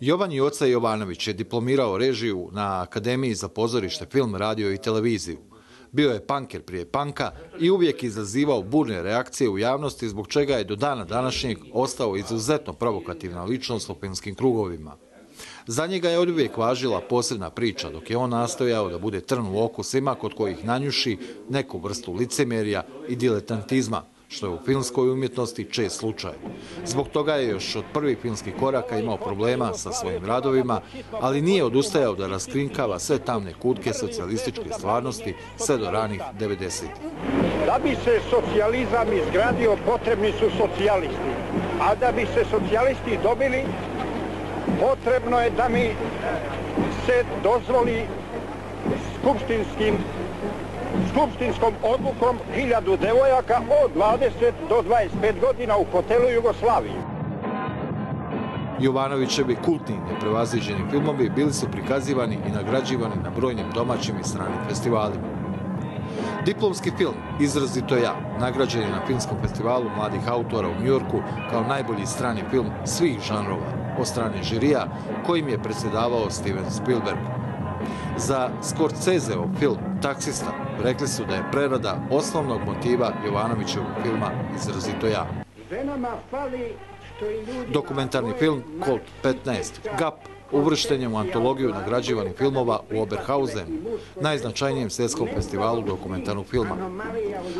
Jovan Joca Jovanović je diplomirao režiju na Akademiji za pozorište, film, radio i televiziju. Bio je panker prije panka i uvijek izazivao burne reakcije u javnosti, zbog čega je do dana današnjeg ostao izuzetno provokativna ličnost u filmskim krugovima. Za njega je od uvijek važila posebna priča, dok je on nastojao da bude trn u oku svima kod kojih nanjuši neku vrstu licemjerja i diletantizma, što je u filmskoj umjetnosti čest slučaj. Zbog toga je još od prvih filmskih koraka imao problema sa svojim radovima, ali nije odustajao da raskrinkava sve tamne kutke socijalističke stvarnosti sve do ranih 90. Da bi se socijalizam izgradio, potrebni su socijalisti. A da bi se socijalisti dobili, potrebno je da mi se dozvoli skupštinskim skupštinskom odlukom hiljadu devojaka od 20 do 25 godina u hotelu Jugoslaviji. Jovanovićevi kultni neprevaziđeni filmovi bili su prikazivani i nagrađivani na brojnim domaćim i stranim festivalima. Diplomski film Izrazito ja, nagrađen je na filmskom festivalu mladih autora u Njorku kao najbolji strani film svih žanrova od strane žirija kojim je predsjedavao Steven Spielberg. Za Scorseseov film Taksista rekli su da je prerada osnovnog motiva Jovanovićevog filma Izrazito ja. Dokumentarni film Colt 15 Gap uvršten u antologiju nagrađivanih filmova u Oberhausen, najznačajnijem svjetskom festivalu dokumentarnog filma.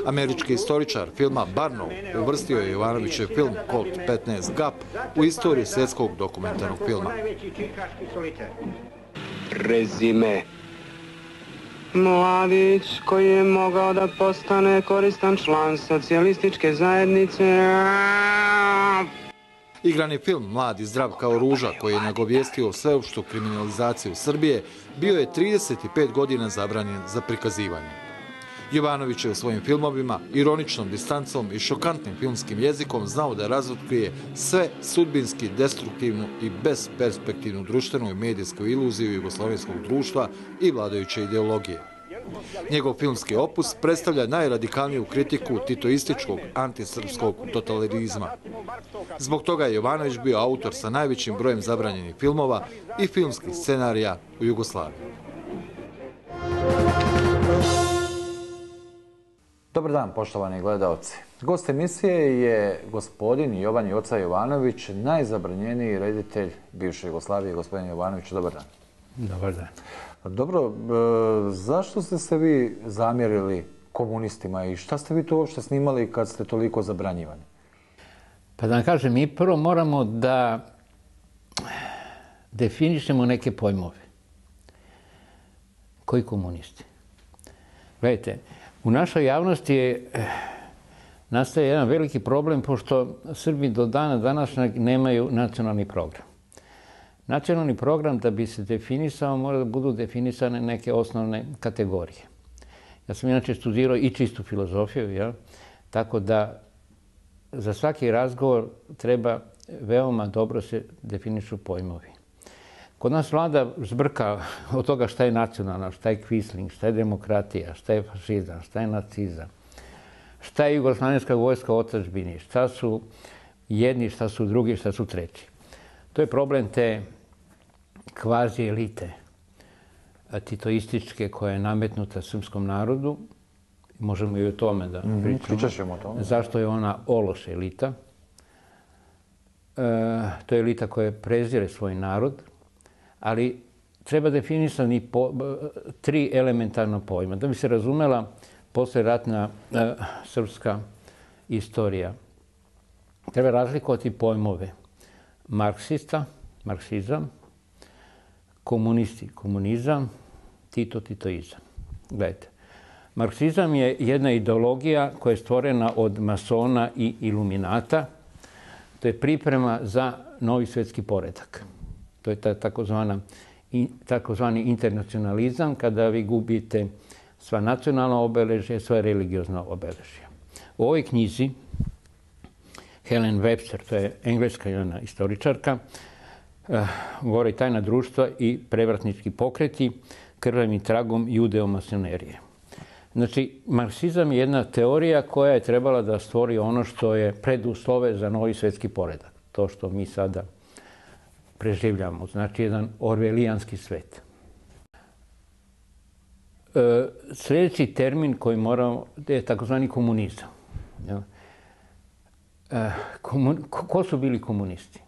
Američki istoričar filma Barnow uvrstio je Jovanovićev film Colt 15 Gap u istoriju svjetskog dokumentarnog filma. Rezime Mladić koji je mogao da postane koristan član socijalističke zajednice. Igrani film Mladi zdrav kao ruža koji je nagovijestio sveopštu kriminalizaciju Srbije bio je 35 godina zabranjen za prikazivanje. Jovanović je u svojim filmovima ironičnom distancom i šokantnim filmskim jezikom znao da razotkrije sve sudbinski, destruktivnu i besperspektivnu društvenu i medijsku iluziju jugoslovenskog društva i vladajuće ideologije. Njegov filmski opus predstavlja najradikalniju kritiku titoističkog antisrpskog totalitarizma. Zbog toga je Jovanović bio autor sa najvećim brojem zabranjenih filmova i filmskih scenarija u Jugoslaviji. Dobar dan, poštovani gledalci. Gost emisije je gospodin Jovan Joca Jovanović, najzabranjeniji reditelj bivše Jugoslavije. Gospodin Jovanović, dobar dan. Dobar dan. Dobro, e, zašto ste se vi zamjerili komunistima i šta ste vi to uopšte snimali kad ste toliko zabranjivani? Pa da vam kažem, mi prvo moramo da definišemo neke pojmove. Koji komunisti? Gledajte, u našoj javnosti je eh, nastaje jedan veliki problem pošto Srbi do dana današnjeg nemaju nacionalni program. Nacionalni program da bi se definisao mora da budu definisane neke osnovne kategorije. Ja sam inače studirao i čistu filozofiju, ja? tako da za svaki razgovor treba veoma dobro se definišu pojmovi. Kod nas vlada zbrka od toga šta je nacionalno, šta je kvisling, šta je demokratija, šta je fašizam, šta je nacizam, šta je jugoslavenska vojska otačbini, šta su jedni, šta su drugi, šta su treći. To je problem te kvazi elite titoističke koja je nametnuta srpskom narodu. Možemo i o tome da mhm, pričamo. o tome. Zašto je ona ološ elita? E, to je elita koja prezire svoj narod, ali treba definisati po, tri elementarna pojma. Da bi se razumela posleratna e, srpska istorija, treba razlikovati pojmove marksista, marksizam, komunisti, komunizam, Tito, titoizam. Gledajte, marksizam je jedna ideologija koja je stvorena od masona i iluminata. To je priprema za novi svjetski poredak. To je ta takozvana takozvani internacionalizam kada vi gubite sva nacionalna obeležja, sva religiozna obeležja. U ovoj knjizi Helen Webster, to je engleska jedna istoričarka, uh, govori tajna društva i prevratnički pokreti krvavim tragom judeomasionerije. Znači, marksizam je jedna teorija koja je trebala da stvori ono što je preduslove za novi svetski poredak. To što mi sada preživljamo. Znači, jedan orvelijanski svet. E, sljedeći termin koji moramo je takozvani komunizam. E, komun, ko su bili komunisti?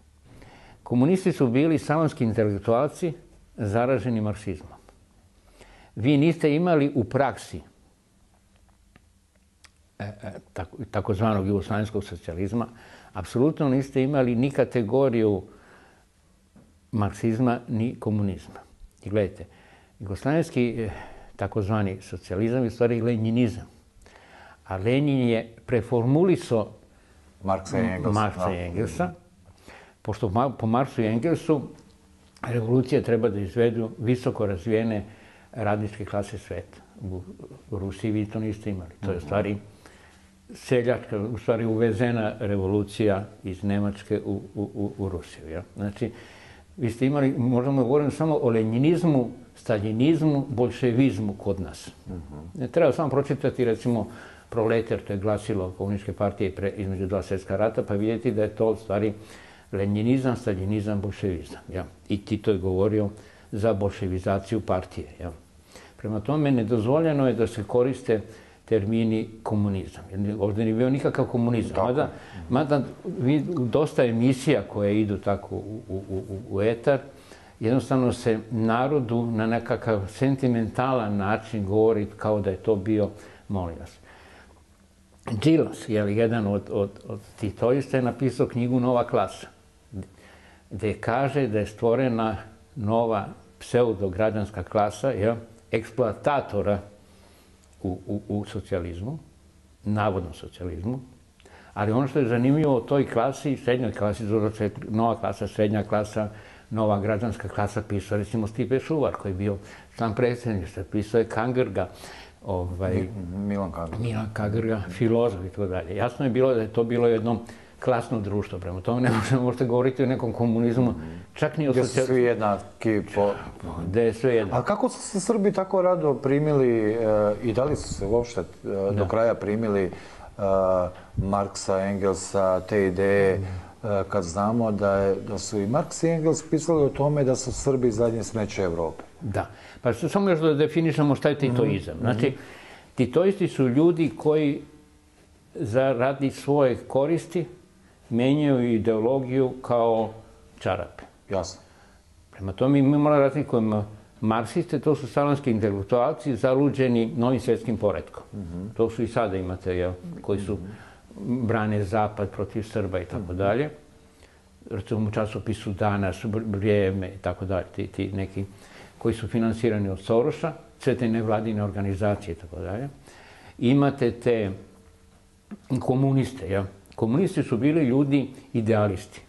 Komunisti su bili savanski intelektualci zaraženi marksizmom. Vi niste imali u praksi e, e, tako, takozvanog jugoslavijskog socijalizma, apsolutno niste imali ni kategoriju marksizma ni komunizma. I gledajte, jugoslavijski e, takozvani socijalizam je stvari lenjinizam. A Lenin je preformuliso Marksa i Engelsa. Marksa i Engelsa pošto po Marsu i Engelsu revolucija treba da izvedu visoko razvijene radničke klase sveta. U, Rusiji vi to niste imali. To je stvari seljačka, u stvari uvezena revolucija iz Nemačke u, u, u Rusiju. Ja? Znači, vi ste imali, možemo govoriti samo o lenjinizmu, staljinizmu, bolševizmu kod nas. Ne treba samo pročitati, recimo, Proletar, to je glasilo komunističke partije pre, između dva svjetska rata, pa vidjeti da je to stvari lenjinizam, staljinizam, bolševizam. Ja. I Tito je govorio za bolševizaciju partije. Ja. Prema tome, nedozvoljeno je da se koriste termini komunizam. Ovdje nije bio nikakav komunizam. Mada, mada vi, dosta emisija koje idu tako u, u, u, u etar, jednostavno se narodu na nekakav sentimentalan način govori kao da je to bio, molim vas. Đilas, je jedan od, od, od titoista, je napisao knjigu Nova klasa gdje kaže da je stvorena nova pseudo-građanska klasa, ja, eksploatatora u, u, u socijalizmu, navodnom socijalizmu, ali ono što je zanimljivo u toj klasi, srednjoj klasi, nova klasa, srednja klasa, nova građanska klasa, pisao recimo Stipe Šuvar, koji je bio sam predsjednik, pisao je Kangrga, ovaj, Milan Kagrga. Milan Kagrga, filozof i tako dalje. Jasno je bilo da je to bilo jedno klasno društvo. Prema tome ne možete, možete govoriti o nekom komunizmu, čak ni o socijalizmu. Gdje su svi jednaki po... Gdje je sve jednaki. A kako su se Srbi tako rado primili e, i da li su se uopšte e, do kraja primili e, Marksa, Engelsa, te ideje, kad znamo da, je, da su i Marks i Engels pisali o tome da su Srbi zadnje smeće Evrope. Da. Pa samo još da definišemo šta je titoizam. Mm -hmm. Znači, titoisti su ljudi koji za radi svoje koristi menjaju ideologiju kao čarape. Jasno. Prema tome mi moramo razlikujemo Marksiste, to su salanski intelektualci zaluđeni novim svjetskim poredkom. Mm -hmm. To su i sada imate, jel, koji su brane zapad protiv Srba i tako dalje. Recimo u časopisu Danas, Vrijeme i tako dalje, ti, ti neki koji su finansirani od Soroša, sve te nevladine organizacije i tako dalje. Imate te komuniste, jel, komunisti su bili ljudi idealisti,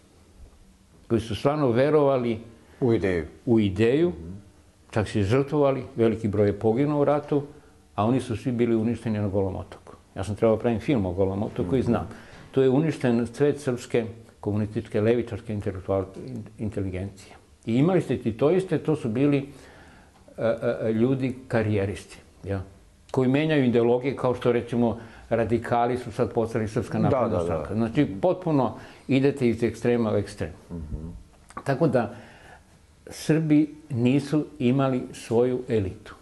koji su stvarno verovali u ideju. U ideju, čak se žrtvovali, veliki broj je poginuo u ratu, a oni su svi bili uništeni na Golom otoku. Ja sam trebao praviti film o Golom otoku i znam. To je uništen cvet srpske komunističke, levičarske inteligencije. I imali ste ti to iste, to su bili uh, uh, ljudi karijeristi, ja? koji menjaju ideologije kao što recimo radikali su sad postali srpska napadna stranka. Znači, potpuno idete iz ekstrema u ekstrem. Mm -hmm. Tako da, Srbi nisu imali svoju elitu.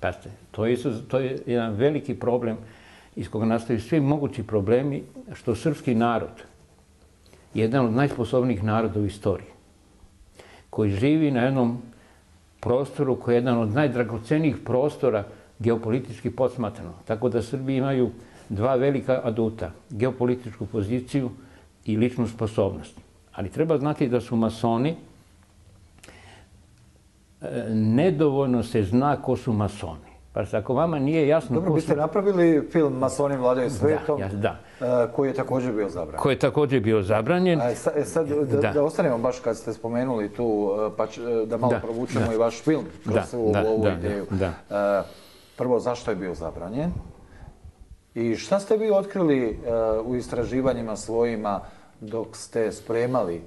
Pazite, to je, to je jedan veliki problem iz koga nastaju svi mogući problemi, što srpski narod je jedan od najsposobnijih naroda u istoriji, koji živi na jednom prostoru koji je jedan od najdragocenijih prostora geopolitički posmatrano. Tako da Srbi imaju dva velika aduta, geopolitičku poziciju i ličnu sposobnost. Ali treba znati da su masoni, e, nedovoljno se zna ko su masoni. Pa ako vama nije jasno... Dobro, biste su... napravili film Masoni vladaju svetom, da, da. E, koji je također bio zabranjen. Koji je također bio zabranjen. A, sad, e, sad da, da. da ostanemo baš kad ste spomenuli tu, pa da malo da, provučemo da. i vaš film kroz da, ovu, da, ovu da, ideju. Da, da prvo zašto je bio zabranjen i šta ste vi otkrili uh, u istraživanjima svojima dok ste spremali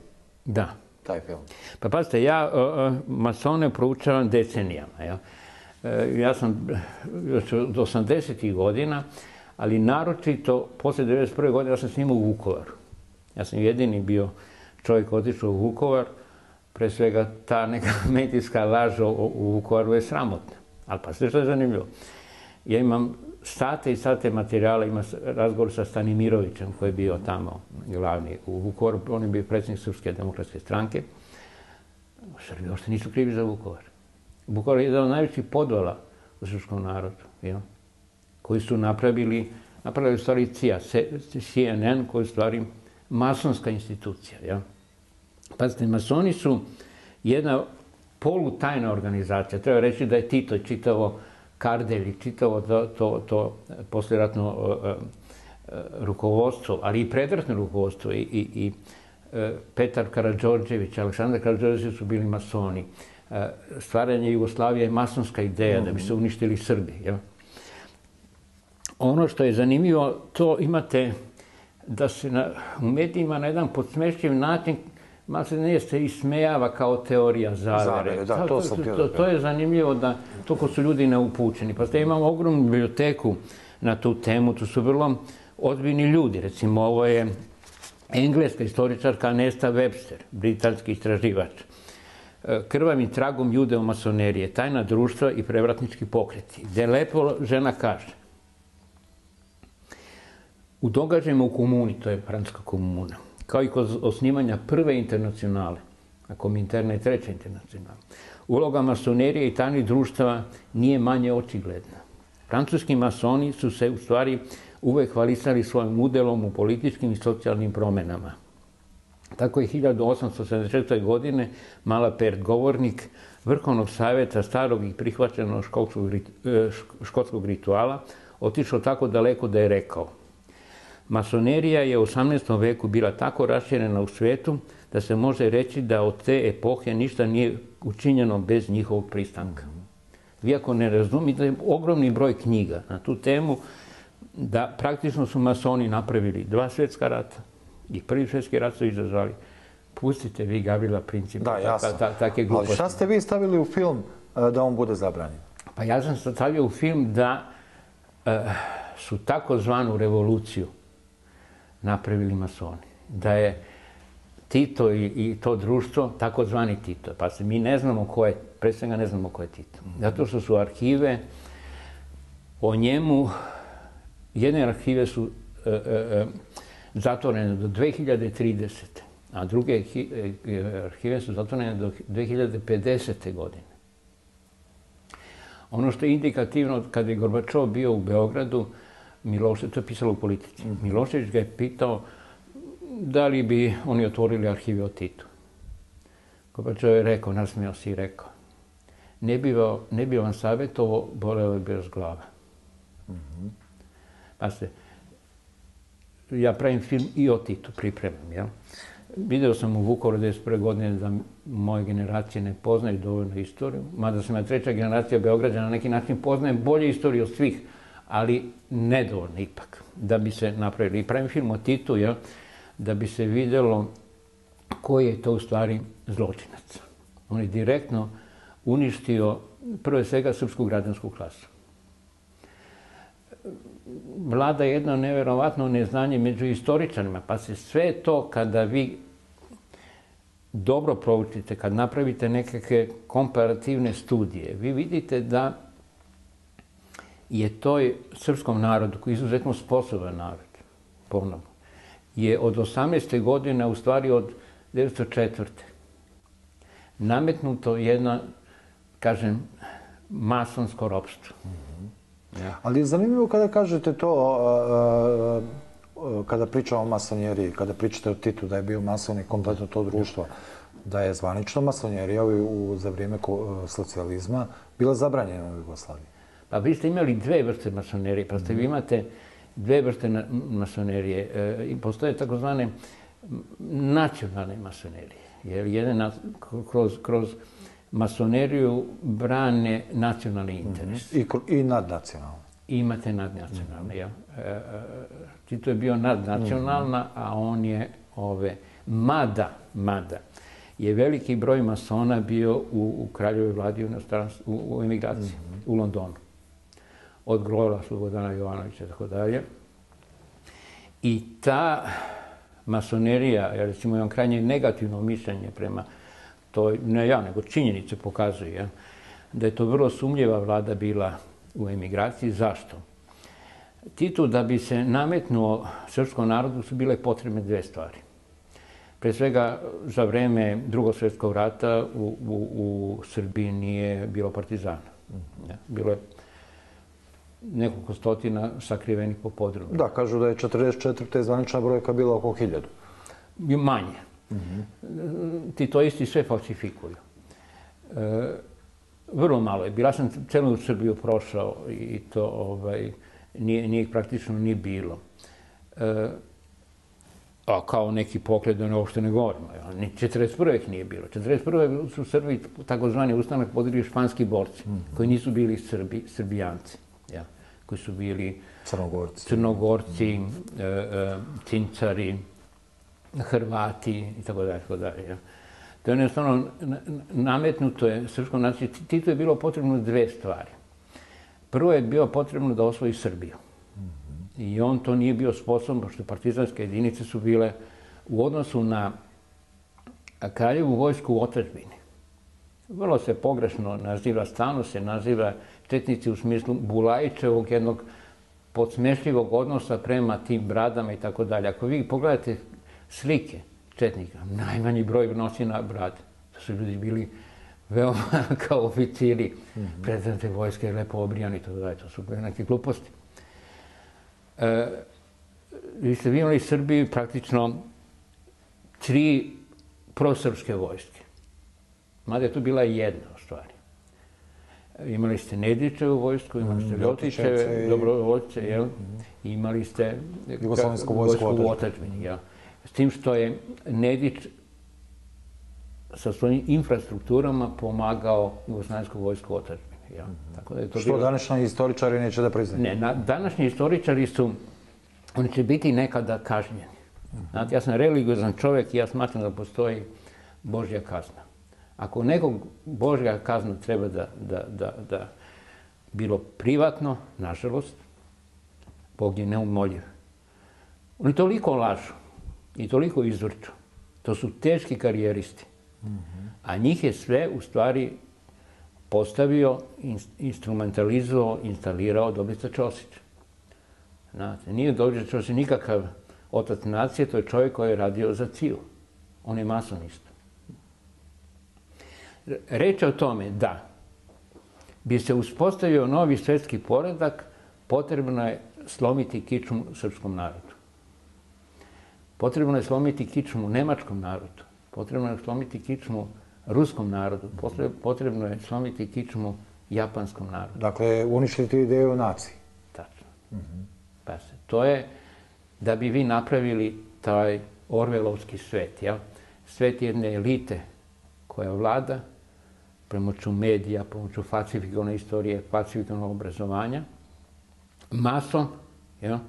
da. taj film? Pa pazite, ja uh, masone proučavam decenijama. Ja, uh, ja sam još od 80. godina, ali naročito posle 91. godine ja sam snimao u Vukovaru. Ja sam jedini bio čovjek otišao u Vukovar, pre svega ta neka medijska laž u Vukovaru je sramotna. Ali pa sve što je zanimljivo. Ja imam sate i sate materijala, ima razgovor sa Stanimirovićem koji je bio tamo glavni u Vukovaru. On je bio predsjednik Srpske demokratske stranke. Srbi ošte nisu krivi za Vukovar. Vukovar je jedan od najvećih podvala u srpskom narodu. Ja? Koji su napravili, napravili u stvari CIA, CNN, koji je u stvari masonska institucija. Ja? Pazite, masoni su jedna polutajna organizacija. Treba reći da je Tito čitavo Kardelj čitavo to, to, to posljeratno uh, uh, rukovodstvo, ali i predratno rukovodstvo i, i, i uh, Petar Karadžorđević, Aleksandar Karadžorđević su bili masoni. Stvaranje Jugoslavije je masonska ideja mm -hmm. da bi se uništili Srbi. Ja? Ono što je zanimljivo, to imate da se na, u medijima na jedan podsmešljiv način malo se ne se ismejava kao teorija zavere. zavere da, to, to, to, to, je zanimljivo da toliko su ljudi neupućeni. Pa ste imamo ogromnu biblioteku na tu temu, tu su vrlo odbini ljudi. Recimo, ovo je engleska istoričarka Nesta Webster, britanski istraživač. E, krvavim tragom judeo-masonerije, tajna društva i prevratnički pokreti. Gde lepo žena kaže, u događajima u komuni, to je francuska komuna, kao i kod osnivanja prve internacionale, ako mi interna je treća internacionala. Uloga masonerije i tajnih društava nije manje očigledna. Francuski masoni su se u stvari uvek hvalisali svojim udelom u političkim i socijalnim promenama. Tako je 1874. godine Mala Pert, govornik Vrhovnog savjeta starog i prihvaćenog školskog, e, škotskog rituala, otišao tako daleko da je rekao – Masonerija je u 18. veku bila tako raširena u svetu da se može reći da od te epohe ništa nije učinjeno bez njihovog pristanka. Vi ako ne razumite, ogromni broj knjiga na tu temu da praktično su masoni napravili dva svjetska rata i prvi svjetski rat su izazvali. Pustite vi Gavrila Principa. Da, jasno. Ta, ta, take Ali šta ste vi stavili u film e, da on bude zabranjen? Pa ja sam stavio u film da uh, su takozvanu revoluciju napravili masoni. Da je Tito i, i to društvo, takozvani Tito. Pa se mi ne znamo ko je, svega ne znamo ko je Tito. Zato što su arhive o njemu, jedne arhive su e, e, e zatvorene do 2030. A druge e, e, arhive su zatvorene do 2050. godine. Ono što je indikativno, kad je Gorbačov bio u Beogradu, Milošević, to je pisalo u politici. Milošević ga je pitao da li bi oni otvorili arhive o Titu. Kopačov je rekao, nasmijao si i rekao, ne bi, va, ne bi vam savjetovo, boleo bi vas glava. Mm -hmm. Pa se, ja pravim film i o Titu, pripremam, jel? Video sam u Vukovaru 1991. godine da moje generacije ne poznaju dovoljno istoriju, mada sam ja treća generacija Beograđana na neki način poznajem bolje istoriju od svih ali nedovoljno ipak, da bi se napravili. I pravim film o Titu, jel, da bi se videlo koji je to u stvari zločinac. On je direktno uništio prve svega srpsku građansku klasu. Vlada jedno neverovatno neznanje među istoričanima, pa se sve to kada vi dobro proučite, kad napravite nekakve komparativne studije, vi vidite da je toj srpskom narodu, koji je izuzetno sposoban narod, ponovno, je od 18. godine, u stvari od 1904. nametnuto jedna, kažem, masonsko ropstvo. Mm -hmm. ja. Ali je zanimljivo kada kažete to, a, a, kada pričamo o masonjeriji, kada pričate o Titu da je bio mason i kompletno to društvo, da je zvanično masonjerija u, za vrijeme e, socijalizma bila zabranjena u Jugoslaviji. Pa vi ste imali dve vrste masonerije, pa ste vi imate dve vrste masonerije. E, I postoje takozvane nacionalne masonerije. Jer jedan kroz, kroz masoneriju brane nacionalni mhm. interes. I, I nadnacionalne. Imate nadnacionalne, ja. E, e, Tito je bio nadnacionalna, a on je ove... Mada, mada, je veliki broj masona bio u, u kraljevoj vladi u, u, u emigraciji, mm -hmm. u Londonu od Glora Slobodana Jovanovića i tako dalje. I ta masonerija, ja recimo imam krajnje negativno mišljenje prema to, ne ja, nego činjenice pokazuju, ja, da je to vrlo sumljiva vlada bila u emigraciji. Zašto? Titu da bi se nametnuo srpskom narodu su bile potrebne dve stvari. Pre svega, za vreme drugog svjetskog rata u, u, u Srbiji nije bilo partizana. Ja, bilo je nekoliko stotina sakrivenih po podrumu. Da, kažu da je 44. zvanična brojka bila oko hiljadu. Manje. Mm -hmm. Ti to isti sve falsifikuju. E, vrlo malo je. Bila sam celu Srbiju prošao i to ovaj, nije, nije praktično ni bilo. E, a kao neki pogled, da ne uopšte ne govorimo. Ni 41. ih nije bilo. 41. su Srbi, takozvani ustanak, podigli španski borci, mm -hmm. koji nisu bili Srbi, Srbijanci. Koji su bili Crnogorci, Crnogorci mm -hmm. e, e, Cincari, Hrvati i tako dalje. Tako dalje ja. To je jednostavno nametnuto je srpskom naciju. Tito je bilo potrebno dve stvari. Prvo je bio potrebno da osvoji Srbiju. I on to nije bio sposoban, pošto partizanske jedinice su bile u odnosu na kraljevu vojsku u otvežbini. Vrlo se pogrešno naziva, stano se naziva četnici u smislu Bulajićevog jednog podsmešljivog odnosa prema tim bradama i tako dalje. Ako vi pogledate slike četnika, najmanji broj nosi na brade. To su ljudi bili veoma kao oficiri, mm -hmm. predstavite vojske, lepo obrijani, to, da, to su neke gluposti. E, vi ste imali Srbiji praktično tri prosrpske vojske. Mada je tu bila jedna. Imali ste Nedićevu vojsku, imali ste mm, Ljotićeve, dobrovoljce, jel? -hmm. Imali ste Jugoslavensku vojsku, u Otačbini, jel? S tim što je Nedić sa svojim infrastrukturama pomagao Jugoslavensku vojsku otačbine. Ja. Mm -hmm. Tako da je to Što bilo... današnji istoričari neće da priznaju? Ne, na, današnji istoričari su, oni će biti nekada kažnjeni. -hmm. Znate, ja sam religiozan čovjek i ja smatram da postoji Božja kazna. Ako nekog Božja kaznu treba da, da, da, da bilo privatno, nažalost, Bog je neumoljiv. Oni toliko lažu i toliko izvrču. To su teški karijeristi. A njih je sve u stvari postavio, instrumentalizovao, instalirao Dobrica Čosić. Znate, nije Dobrica Čosić nikakav otac nacije, to je čovjek koji je radio za CIL. On je masonista. Reč o tome da bi se uspostavio novi svjetski poredak, potrebno je slomiti kičmu srpskom narodu. Potrebno je slomiti kičmu nemačkom narodu. Potrebno je slomiti kičmu ruskom narodu. Potrebno je slomiti kičmu japanskom narodu. Dakle, uništiti ideju naciji. Tačno. Mm -hmm. Pa se, to je da bi vi napravili taj Orvelovski svet, ja? Svet jedne elite koja vlada pomoću medija, pomoću falsifikovne istorije, falsifikovnog obrazovanja, masom, ja?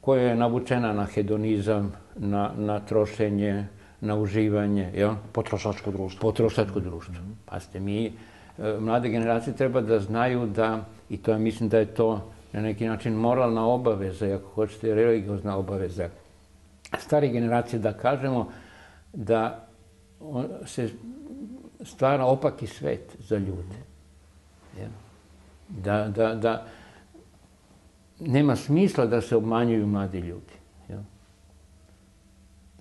koja je navučena na hedonizam, na, na trošenje, na uživanje. Ja? Potrošačko društvo. Potrošačko društvo. Mm -hmm. Pazite, mi, e, mlade generacije treba da znaju da, i to ja mislim da je to na neki način moralna obaveza, ako hoćete religiozna obaveza, stare generacije da kažemo da se stvara opaki svet za ljude. Da, da, da nema smisla da se obmanjuju mladi ljudi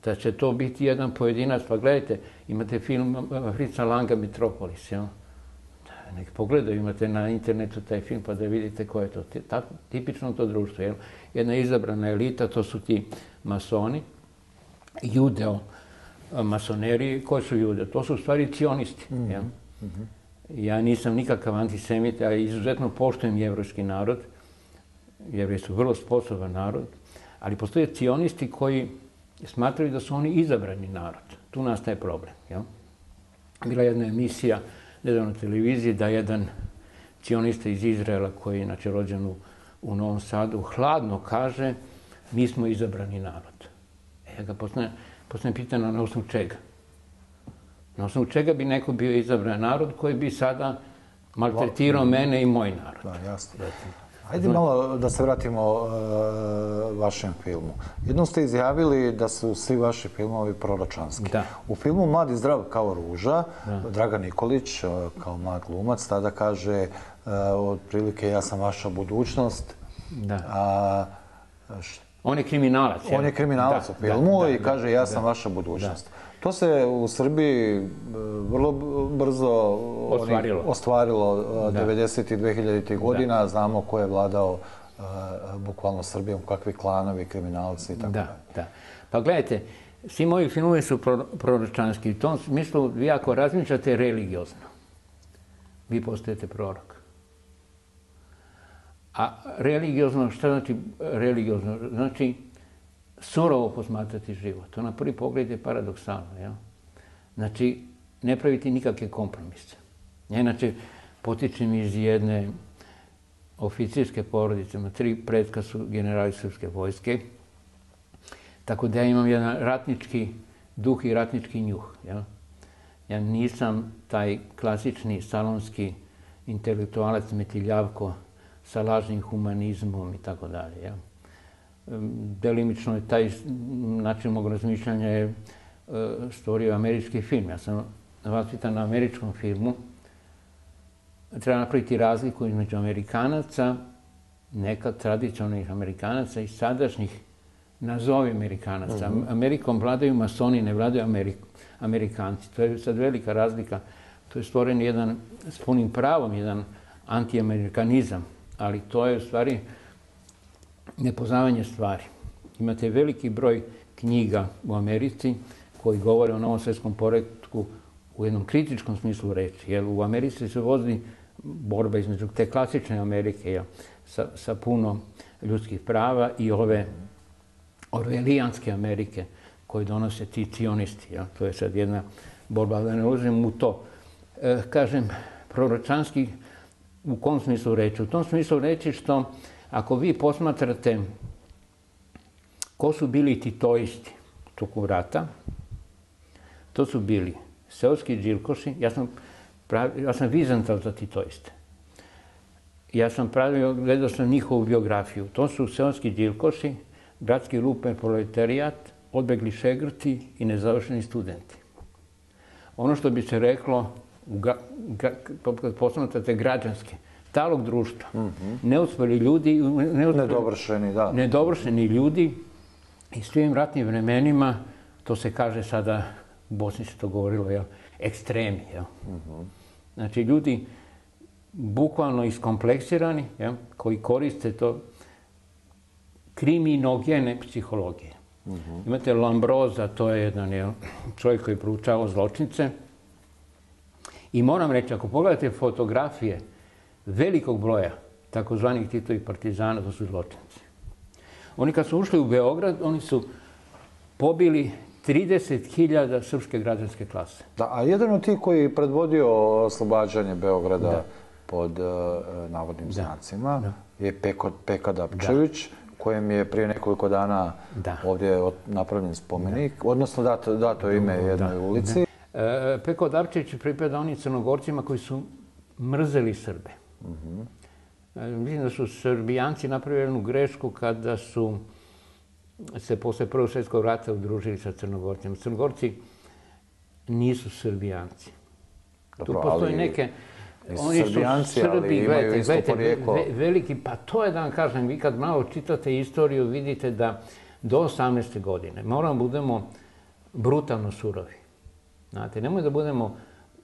da će to biti jedan pojedinac. Pa gledajte, imate film eh, eh, Frica Langa Metropolis, jel? Da, nek pogledaju, imate na internetu taj film pa da vidite ko je to. Tako, tipično to društvo, jel? Jedna izabrana elita, to su ti masoni, judeo masoneri. Koji su jude? To su u stvari cionisti, mm jel? Mm -hmm. Ja nisam nikakav antisemit, a izuzetno poštujem jevroški narod. Jevroji su vrlo sposoban narod. Ali postoje cionisti koji smatraju da su oni izabrani narod. Tu nastaje problem. Jel? Bila jedna emisija nedavno na televiziji da jedan cionista iz Izraela koji je inače rođen u, u Novom Sadu hladno kaže mi smo izabrani narod. E, ja ga postavljam, postavljam pitanje na osnovu čega? Na osnovu čega bi neko bio izabran narod koji bi sada maltretirao mene i moj narod? Da, jasno. Ajde malo da se vratimo uh, vašem filmu. Jednom ste izjavili da su svi vaši filmovi proročanski. Da. U filmu Mladi zdrav kao ruža, da. Dragan Nikolić uh, kao mlad glumac tada kaže uh, otprilike ja sam vaša budućnost. Da. A, š... On je kriminalac. On je kriminalac da, u filmu da, da, i kaže ja sam da, vaša budućnost. Da. To se u Srbiji e, vrlo brzo ostvarilo, ostvarilo 90. i 2000. godina. Da. Znamo ko je vladao uh, bukvalno Srbijom, kakvi klanovi, kriminalci i tako da. Da. Pa gledajte, svi moji filmovi su proročanski. U tom smislu, vi ako razmišljate religiozno, vi postajete prorok. A religiozno, šta znači religiozno? Znači, surovo posmatrati život. To na prvi pogled je paradoksalno. Ja? Znači, ne praviti nikakve kompromise. Ja Inače, potičem iz jedne oficijske porodice, ma tri predka su generali srpske vojske, tako da ja imam jedan ratnički duh i ratnički njuh. Ja? ja nisam taj klasični salonski intelektualac metiljavko sa lažnim humanizmom i tako dalje. Ja? delimično je taj način mog razmišljanja je e, stvorio američki film. Ja sam vaspitan na američkom filmu. Treba napraviti razliku između Amerikanaca, nekad tradicionalnih Amerikanaca i sadašnjih nazovi Amerikanaca. Mm Amerikom vladaju masoni, ne vladaju Amerik Amerikanci. To je sad velika razlika. To je stvoren jedan, s punim pravom, jedan antiamerikanizam. Ali to je u stvari nepoznavanje stvari. Imate veliki broj knjiga u Americi koji govore o novom svjetskom poredku u jednom kritičkom smislu reči. Jer u Americi se vozi borba između te klasične Amerike jel, sa, sa puno ljudskih prava i ove orvelijanske Amerike koje donose ti cionisti. Jel. To je sad jedna borba, da ne ulazim u to. E, kažem, proročanski u kom smislu reći? U tom smislu reći što Ako vi posmatrate ko su bili titoisti toku rata, to su bili seoski džilkoši, ja sam, pravi, ja sam vizantal za titoiste. Ja sam pravio, gledao sam njihovu biografiju. To su seoski džilkoši, gradski lupen proletarijat, odbegli šegrti i nezavršeni studenti. Ono što bi se reklo, ga, ga, posmatrate građanske, talog društva. Mm -hmm. Neuspeli ljudi... Neuspeli, nedovršeni, da. Nedovršeni ljudi i s svim ratnim vremenima, to se kaže sada, u Bosni se to govorilo, jel, ekstremi. Jel. Mm -hmm. Znači, ljudi bukvalno iskompleksirani, jel, koji koriste to kriminogene psihologije. Mm -hmm. Imate Lambroza, to je jedan jel, čovjek koji je proučavao zločnice. I moram reći, ako pogledate fotografije, velikog broja takozvanih Titovih partizana, to su zločinci. Oni kad su ušli u Beograd, oni su pobili 30.000 srpske građanske klase. Da, a jedan od tih koji je predvodio oslobađanje Beograda da. pod uh, navodnim da. znacima da. je Peko, Peka Dapčević, da. kojem je prije nekoliko dana da. ovdje napravljen spomenik, da. odnosno dato, dato ime jednoj da. ulici. E, Peko Dapčević pripada onim crnogorcima koji su mrzeli Srbe. Mm Mislim da su Srbijanci napravili jednu grešku kada su se posle Prvog svjetskog rata udružili sa Crnogorcima. Crnogorci nisu Srbijanci. Dobro, tu postoji ali... neke... Oni su Srbi, ali imaju isto porijeklo. Ve, veliki, pa to je da vam kažem, vi kad malo čitate istoriju, vidite da do 18. godine moramo budemo brutalno surovi. Znate, nemoj da budemo,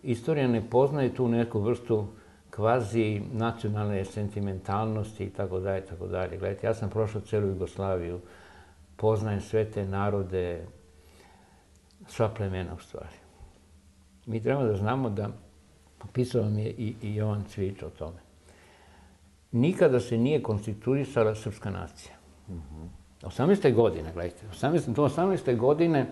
istorija ne poznaje tu neku vrstu kvazi nacionalne sentimentalnosti i tako dalje, tako dalje. Gledajte, ja sam prošao celu Jugoslaviju, poznajem sve te narode, sva plemena u stvari. Mi trebamo da znamo da, pisao vam je i, i Jovan Cvić o tome, nikada se nije konstituisala srpska nacija. Mm -hmm. 18. godine, gledajte, 18. do 18. godine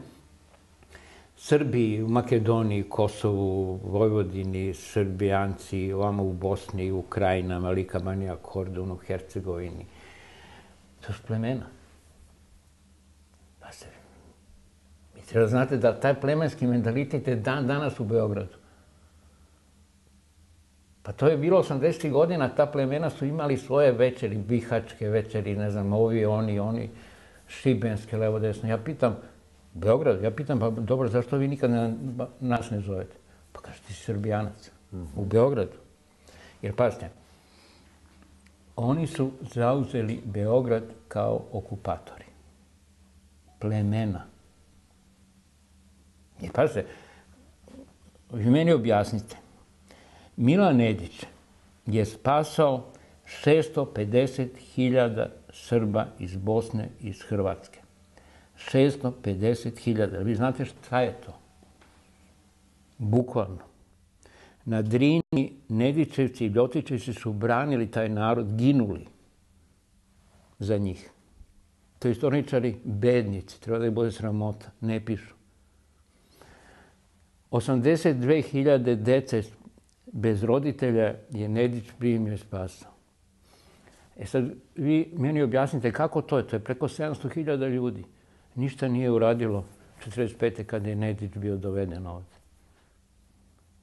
Srbiji, u Makedoniji, Kosovu, Vojvodini, Srbijanci, ovamo u Bosni, u Krajinama, Lika, Manija, Kordunu, Hercegovini. To su plemena. Pa se... Mi treba znate da taj plemenski mentalitet je dan danas u Beogradu. Pa to je bilo 80. godina, ta plemena su imali svoje večeri, bihačke večeri, ne znam, ovi, oni, oni, šibenske, levo, desno. Ja pitam, Beograd, ja pitam, pa dobro, zašto vi nikad nas ne zovete? Pa kaže, ti si srbijanac, u Beogradu. Jer pazite, oni su zauzeli Beograd kao okupatori. Plemena. I pazite, vi meni objasnite. Milan Nedić je spasao 650.000 Srba iz Bosne i iz Hrvatske. 650.000. Vi znate šta je to? Bukvalno. Na Drini Nedićevci i Ljotićevci su branili taj narod, ginuli za njih. To istorničari bednici, treba da je bude sramota, ne pišu. 82.000 dece bez roditelja je Nedić primio i spasao. E sad, vi meni objasnite kako to je. To je preko 700.000 ljudi. Ništa nije uradilo 45. kada je Nedić bio doveden ovdje.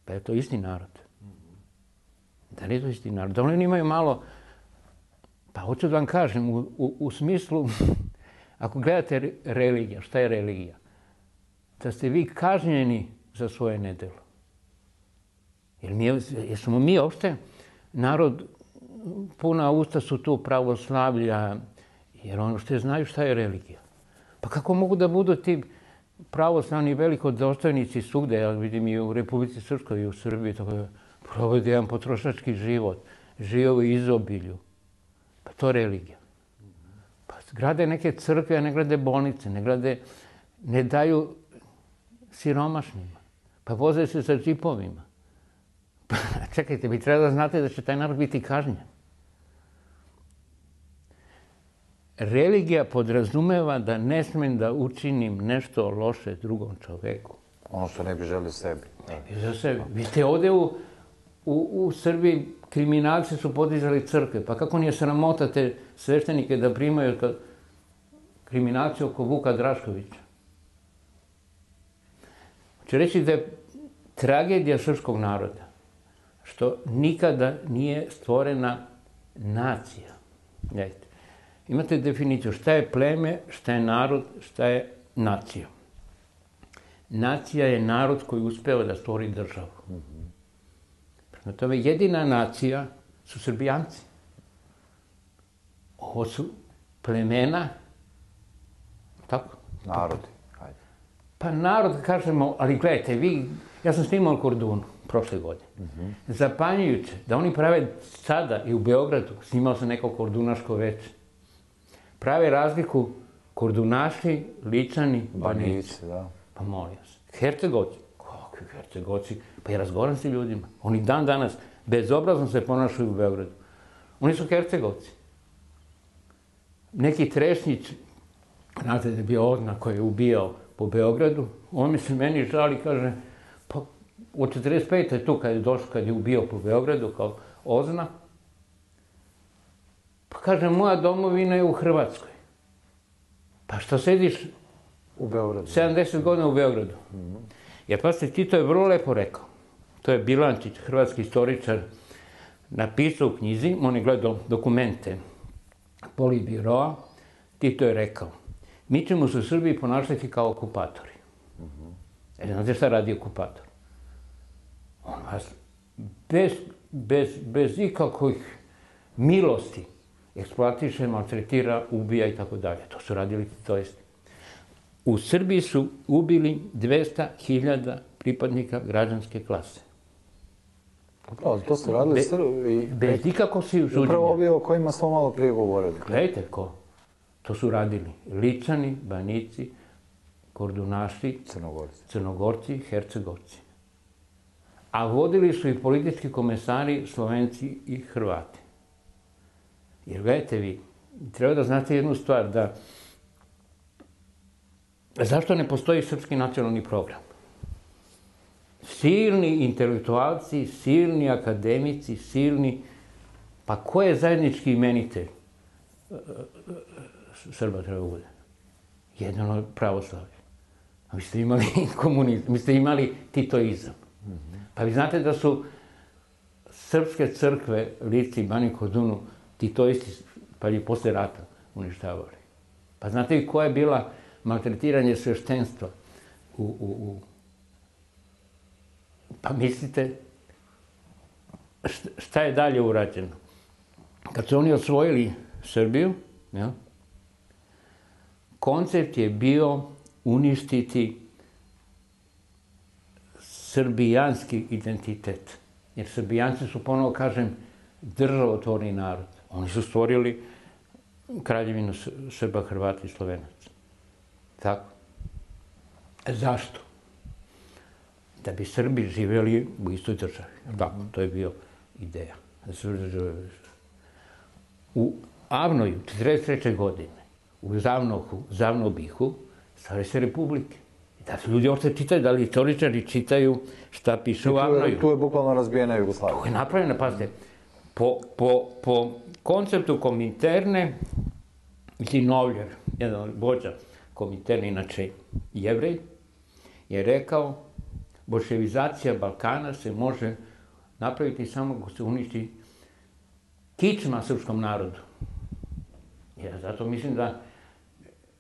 Pa je to isti narod. Da li je to isti narod? Da oni imaju malo... Pa hoću da vam kažem, u, u, u smislu, ako gledate religija, šta je religija? Da ste vi kažnjeni za svoje nedelo. Jer mi, jesmo mi uopšte narod, puna usta su tu pravoslavlja, jer ono što znaju šta je religija. Pa kako mogu da budu ti pravoslavni veliko dostojnici svugde, ja vidim i u Republici Srpskoj i u Srbiji, tako da provodi jedan potrošački život, žive u izobilju. Pa to je religija. Pa grade neke crkve, a ne grade bolnice, ne grade, ne daju siromašnima. Pa voze se sa džipovima. Pa čekajte, vi treba da znate da će taj narod biti kažnjen. Religija podrazumeva da ne smem da učinim nešto loše drugom čoveku. Ono što ne bi želio sebi. Ne bi za sebi. Vi ste ovde u, u, u Srbiji, kriminalci su podizali crkve. Pa kako nije sramota te sveštenike da primaju kad kriminalci oko Vuka Draškovića? Če reći da je tragedija srpskog naroda što nikada nije stvorena nacija. Gledajte, imate definiciju šta je pleme, šta je narod, šta je nacija. Nacija je narod koji uspeo da stvori državu. Prema tome, jedina nacija su Srbijanci. Ovo su plemena, tako? Narodi. Pa narod, kažemo, ali gledajte, vi, ja sam snimao Kordunu prošle godine. Mm -hmm. Zapanjujuće da oni prave sada i u Beogradu, snimao sam neko kordunaško veče, prave razliku kordunaši, ličani, banici. da. Pa molim se. Hercegovci. Kakvi hercegovci? Pa ja razgovaram s ljudima. Oni dan danas bezobrazno se ponašaju u Beogradu. Oni su hercegovci. Neki trešnjić, znate da je bio odnak koji je ubijao po Beogradu, on mi se meni žali, kaže, pa od 45. je tu kad je došao, kad je ubio po Beogradu kao ozna. Kaže, moja domovina je u Hrvatskoj. Pa što sediš u Beogradu? 70 godina u Beogradu. Mm -hmm. Jer pa se Tito je vrlo lepo rekao. To je Bilančić, hrvatski istoričar, napisao u knjizi, on je gledao dokumente Polibiroa, Tito je rekao, mi ćemo se u Srbiji ponašati kao okupatori. Mm -hmm. E, znate šta radi okupator? On vas bez, bez, bez ikakvih milosti eksploatiše, maltretira, ubija i tako dalje. To su radili to jest. U Srbiji su ubili 200.000 pripadnika građanske klase. Upravo, to su radili Be, Srbi. Bez ikako si suđenja. Upravo ovi o kojima smo malo prije govorili. Gledajte ko. To su radili Ličani, Banici, Kordunaši, Crnogorci, Crnogorci Hercegovci. A vodili su i politički komesari Slovenci i Hrvati. Jer gledajte vi, treba da znate jednu stvar, da zašto ne postoji srpski nacionalni program? Silni intelektualci, silni akademici, silni... Pa ko je zajednički imenitelj? Srba treba bude. Jedno pravoslavlje. A vi ste imali komunizam, vi ste imali titoizam. Pa vi znate da su srpske crkve, Lici, Bani Kodunu, ti to isti, pa je posle rata uništavali. Pa znate li koja je bila maltretiranje sveštenstva u, u, u... Pa mislite, šta je dalje urađeno? Kad su oni osvojili Srbiju, ja, koncept je bio uništiti srbijanski identitet. Jer srbijanci su, ponovo kažem, državotvorni narod. Oni su stvorili kraljevinu Srba, Hrvata i Slovenaca. Tako. Zašto? Da bi Srbi živjeli u istoj državi. Tako, to je bio ideja. U Avnoju, 43. godine, u Zavnohu, Zavnobihu, stvari se republike. Da su ljudi ovdje čitaju, da li istoričari čitaju šta piše u Avnoju. Tu je bukvalno razbijena Jugoslavija. To je napravljeno, pazite, po, po, po konceptu kominterne, Zinovljer, jedan vođa kominterne, inače jevrej, je rekao, bolševizacija Balkana se može napraviti samo ako se uništi kičma srpskom narodu. Ja zato mislim da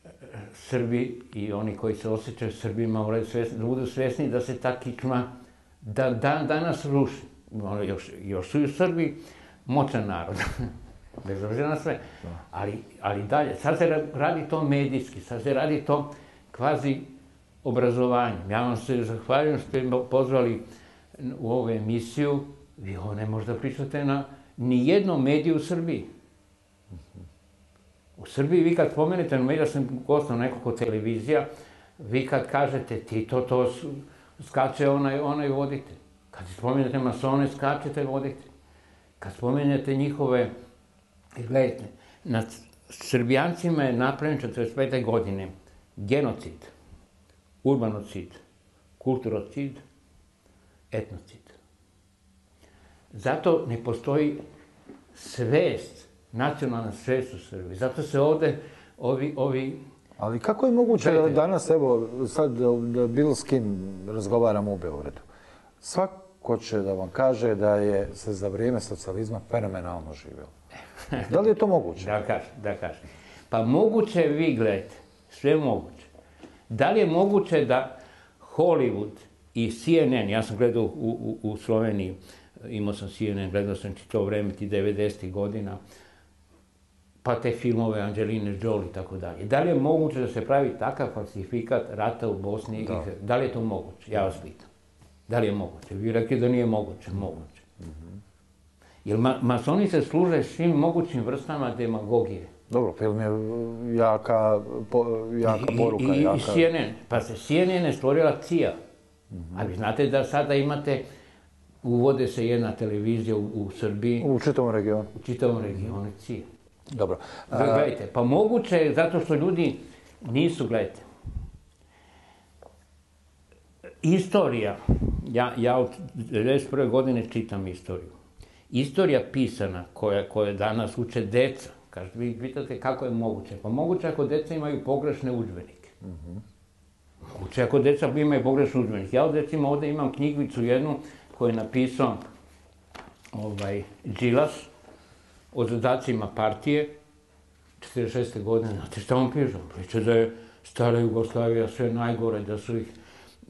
e, Srbi i oni koji se osjećaju Srbima moraju svesni, da budu svesni da se ta kičma da, da danas ruši. Ono, još, još su i Srbi moćan narod. Bez obzira na sve. Ali, ali dalje, sad se radi to medijski, sad se radi to kvazi obrazovanjem. Ja vam se zahvaljujem što ste pozvali u ovu emisiju. Vi ovo ne možda pričate na ni jednom mediju u Srbiji. U Srbiji vi kad spomenete, no ja sam gostao nekoliko televizija, vi kad kažete ti to, to skače onaj, onaj vodite. Kad spomenete masone, skačete vodite. Kad spomenete njihove, gledajte, nad Srbijancima je napravljen 45. godine genocid, urbanocid, kulturocid, etnocid. Zato ne postoji svest nacionalna svest u Srbiji. Zato se ovde ovi, ovi Ali kako je moguće da danas, evo, sad da bilo s kim razgovaramo u Beogradu, svako će da vam kaže da je se za vrijeme socijalizma fenomenalno živjelo. Da li je to moguće? da kažem, da kažem. Pa moguće je, vi gledajte, sve moguće. Da li je moguće da Hollywood i CNN, ja sam gledao u, u, u Sloveniji, imao sam CNN, gledao sam to vreme, ti 90. godina, pa te filmove Angeline Jolie i tako dalje. Da li je moguće da se pravi takav falsifikat rata u Bosni? Da. I, da li je to moguće? Ja vas pitam. Da li je moguće? Vi rekli da nije moguće. Moguće. Mm -hmm. Jer ma masoni se služe svim mogućim vrstama demagogije. Dobro, film je jaka, po, jaka poruka. I, i, jaka... i CNN. Pa se CNN je stvorila CIA. Mm -hmm. A vi znate da sada imate, uvode se jedna televizija u, u Srbiji. U čitavom regionu. U čitavom regionu, CIA. Dobro. Gledajte, pa moguće je zato što ljudi nisu, gledajte, istorija, ja, ja od 91. godine čitam istoriju. Istorija pisana koja, koja danas uče deca, kažete, vi pitate kako je moguće. Pa moguće ako deca imaju pogrešne udžbenike. Mm -hmm. Moguće ako deca imaju pogrešne udžbenike. Ja od recimo ovde imam knjigvicu jednu koju je napisao ovaj, Džilas, o zadacima partije, 46. godine, znate šta on piše? Priča da je stara Jugoslavija sve najgore, da su ih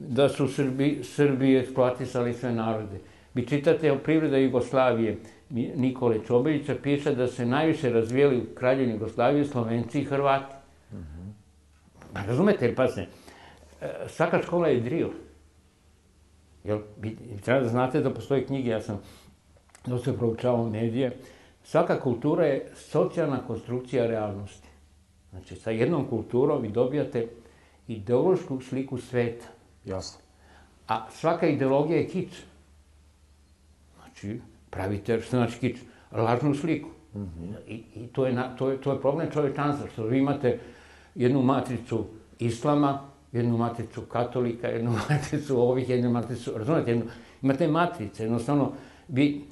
da su Srbi, Srbi eksploatisali sve narode. Vi čitate o privreda Jugoslavije, Nikole Čobiljića piše da se najviše razvijeli u kraljevini Jugoslavije Slovenci i Hrvati. Mm -hmm. Razumete, jer pasne, svaka škola je drill. Jel, vi, treba da znate da postoje knjige, ja sam dosta proučavao medije, Svaka kultura je socijalna konstrukcija realnosti. Znači, sa jednom kulturom vi dobijate ideološku sliku sveta. Jasno. A svaka ideologija je kič. Znači, pravite, što znači kič? Lažnu sliku. Mm -hmm. I, I to je, na, to je, to je problem čovečanstva, što vi imate jednu matricu islama, jednu matricu katolika, jednu matricu ovih, jednu matricu, razumete, jednu, imate matrice, jednostavno, vi,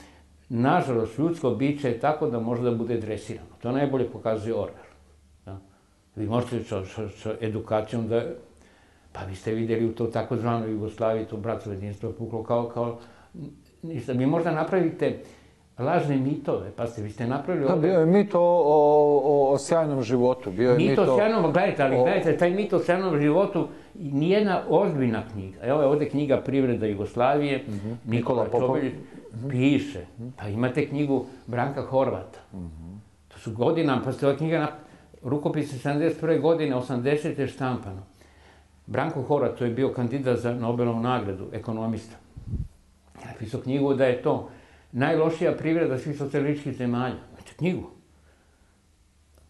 nažalost, ljudsko biće je tako da može da bude dresirano. To najbolje pokazuje Orwell. Da? Vi možete sa, sa edukacijom da... Pa vi ste vidjeli u to takozvanoj Jugoslaviji, to bratstvo jedinstvo puklo kao, kao ništa. Vi možda napravite lažne mitove. Pa ste, vi ste napravili... Da, bio je mito o, o, o, sjajnom životu. Bio je mito, mito o sjajnom, gledajte, ali o... gledajte, taj mito o sjajnom životu nijedna ozbiljna knjiga. Evo je ovdje knjiga Privreda Jugoslavije, mm -hmm. Nikola, Nikola Popović mm -hmm. piše. Pa imate knjigu Branka Horvata. Mm -hmm. To su godinama, pa ste ova knjiga na rukopise 71. godine, 80. štampano. Branko Horat, to je bio kandidat za Nobelovu nagradu, ekonomista. Napisao knjigu da je to najlošija privreda svih socijalističkih zemalja. Znači, knjigu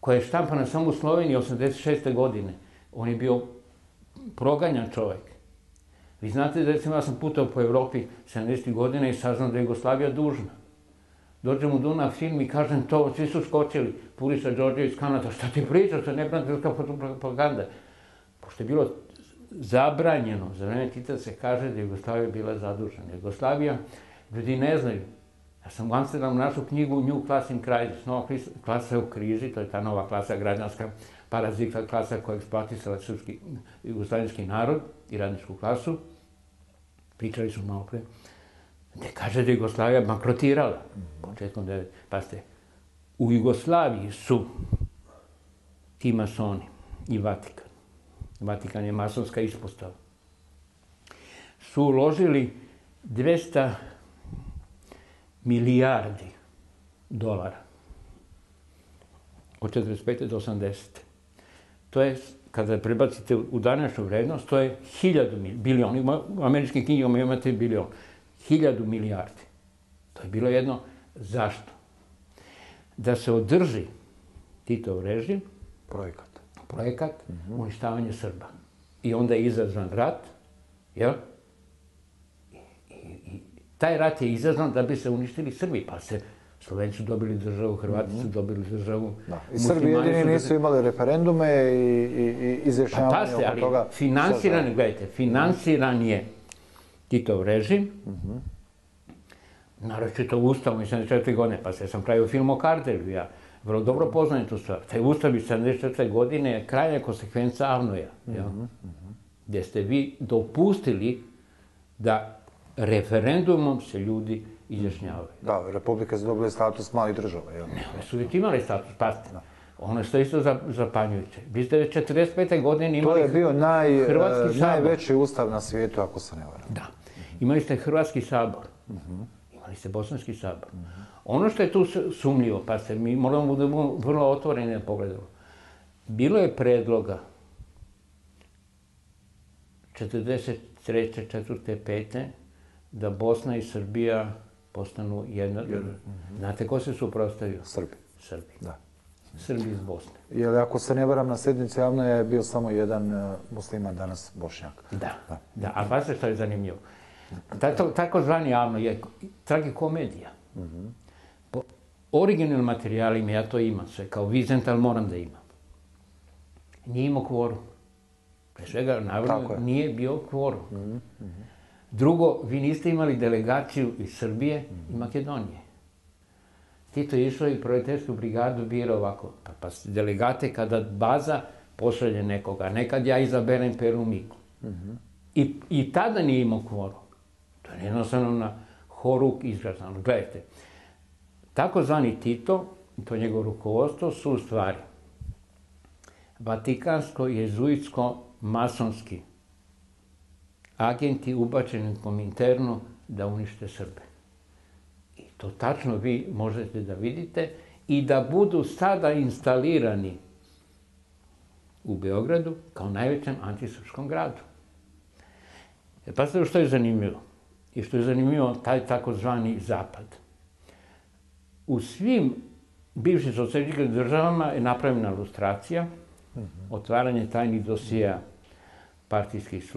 koja je štampana samo u Sloveniji 86. godine. On je bio proganjan čovjek. Vi znate da recimo ja sam putao po Evropi 70. godina i saznam da je Jugoslavija dužna. Dođem u Duna film i kažem to, svi su skočili. Purisa Đorđević, Kanada, šta ti pričaš, to je neprantilska propaganda. Pošto je bilo zabranjeno, za vreme Tita se kaže da je Jugoslavija bila zadužena. Jugoslavija, ljudi ne znaju, Ja sam u Amsterdamu našao knjigu New Class in Crisis, nova klasa u krizi, to je ta nova klasa građanska parazita klasa koja je eksploatisala srpski jugoslavijski narod i radničku klasu. Pričali su malo pre. Ne kaže da je Jugoslavija bankrotirala. Početkom 9. Pa ste, u Jugoslaviji su ti masoni i Vatikan. Vatikan je masonska ispostava. Su uložili 200 milijardi dolara od 45. do 80. To je, kada prebacite u današnju vrednost, to je hiljadu bilion. U američkim knjigama imate bilion. Hiljadu milijardi. To je bilo jedno zašto? Da se održi Titov režim, projekat, projekat mm -hmm. uništavanje Srba. I onda je izazvan rat, jel? Taj rat je izazvan da bi se uništili Srbi, pa se Slovenci su dobili državu, Hrvati su mhm. dobili državu. Da. I Srbi jedini nisu imali referendume i, i, i izjašnjavanje pa, oko toga. Finansiran, gledajte, finansiran je Titov režim, mm -hmm. naročito Ustavom iz 74. godine, pa se sam pravio film o Kardelju, ja vrlo dobro poznajem tu stvar. Taj Ustav iz 74. godine je krajnja konsekvenca Avnoja, mm -hmm. gdje ste vi dopustili da referendumom se ljudi izjašnjavaju. Da, Republike su dobili status malih država, jel? Ne, one su uvijek imali status, pazite. Da. Ono što isto zapanjujuće. Vi ste već 45. godine imali... To je bio naj, Hrvatski uh, najveći ustav na svijetu, ako se ne varam. Da. Imali ste Hrvatski sabor. Uh -huh. Imali ste Bosanski sabor. Uh -huh. Ono što je tu sumljivo, pa se mi moramo da budemo vrlo otvoreni na pogledu. Bilo je predloga 43. 4. 5 da Bosna i Srbija postanu jedna... Mm -hmm. Znate ko se suprostavio? Srbi. Srbi. Da. Srbi iz Bosne. Jer ako se ne varam na sjednici javno je bio samo jedan uh, musliman, danas bošnjak. Da, da. da. A pa se što je zanimljivo. Tako, tako zvani javno je tragikomedija. Mm -hmm. Po originalnim materijalima ja to imam sve, kao Vizent, ali moram da imam. Nije imao kvorum. Pre svega, navrlo, nije bio kvorum. Mm -hmm. Drugo, vi niste imali delegaciju iz Srbije i Makedonije. Tito je išao i proletetsku brigadu bira ovako. Pa, pa delegate kada baza pošalje nekoga. Nekad ja izaberem Peru Miku. Mm -hmm. I, I tada nije imao kvoru. To je jednostavno na horuk izglasano. Gledajte, Takozvani Tito, to njegovo rukovodstvo, su u stvari vatikansko-jezuitsko-masonski agenti ubačeni u Kominternu da unište Srbe. I to tačno vi možete da vidite i da budu sada instalirani u Beogradu kao najvećem antisrpskom gradu. E, pa što je zanimljivo? I što je zanimljivo taj takozvani zapad. U svim bivšim socijalističkim državama je napravljena ilustracija, mm otvaranje tajnih dosija partijskih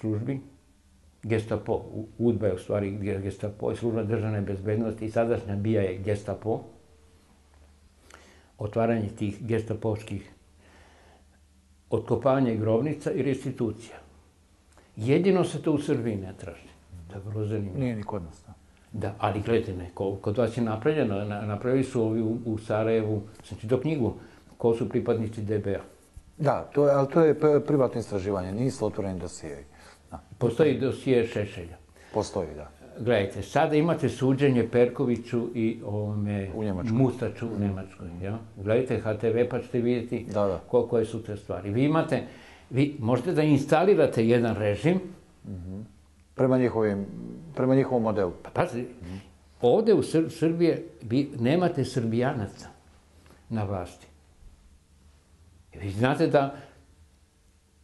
službi, Gestapo, UDBA je u stvari Gestapo, je služba državne bezbednosti i sadašnja bija je Gestapo. Otvaranje tih gestapovskih otkopavanje grobnica i restitucija. Jedino se to u Srbiji ne traži. To je vrlo zanimljivo. Nije ni kod nas. Da, ali gledajte, ne, kod vas je napravljeno, napravili su ovi u, u Sarajevu, sam čitao knjigu, ko su pripadnici DBA. Da, to je, ali to je privatno istraživanje, nisu otvoreni dosijevi. Da. Postoji dosije Šešelja. Postoji, da. gledajte, sada imate suđenje Perkoviću i ovome Mustaču u Njemačkoj. Ja? Gledajte HTV pa ćete vidjeti da, da. koje su te stvari. Vi imate, vi možete da instalirate jedan režim. Mm Prema, njihovim, prema njihovom modelu. Pa pazi, mm ovdje u Sr Srbije vi nemate Srbijanaca na vlasti. Vi znate da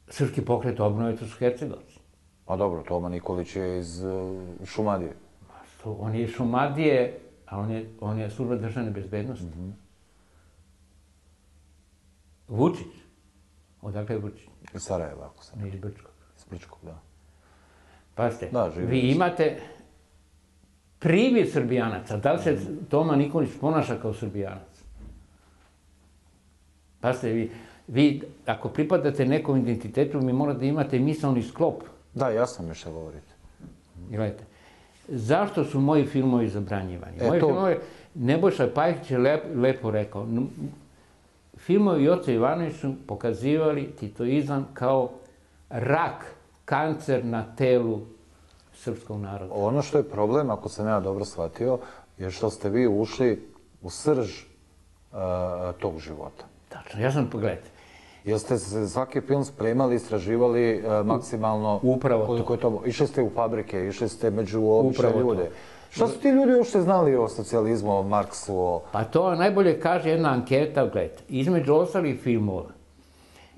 srpski pokret obnove to su Hercegovci. Pa dobro, Toma Nikolić je iz uh, Šumadije. To, on je iz Šumadije, a on je, on je služba državne bezbednosti. Mm -hmm. Vučić. Odakle je Vučić? Iz Sarajeva, ako sam. Ne, iz Brčkog. Iz Brčkog, da. Pazite, da, vi imate privi srbijanaca. Da li se Toma Nikolić ponaša kao srbijanac? Pazite, vi, vi ako pripadate nekom identitetu, mi morate imate misalni sklop. Da, jasno mi što govorite. Gledajte, zašto su moji filmovi zabranjivani? E, moji to... filmovi, Nebojša Pajkić je lep, lepo rekao, filmovi Joca Ivanović su pokazivali titoizam kao rak, kancer na telu srpskog naroda. Ono što je problem, ako sam ja dobro shvatio, je što ste vi ušli u srž uh, tog života. Tačno, ja sam pogledajte. Jel ste se svaki film spremali, istraživali uh, maksimalno? Upravo koliko to. Je to. Išli ste u fabrike, išli ste među obične ljude. Što su ti ljudi uopšte znali o socijalizmu, o Marksu? O... Pa to najbolje kaže jedna anketa, gledajte. Između ostalih filmova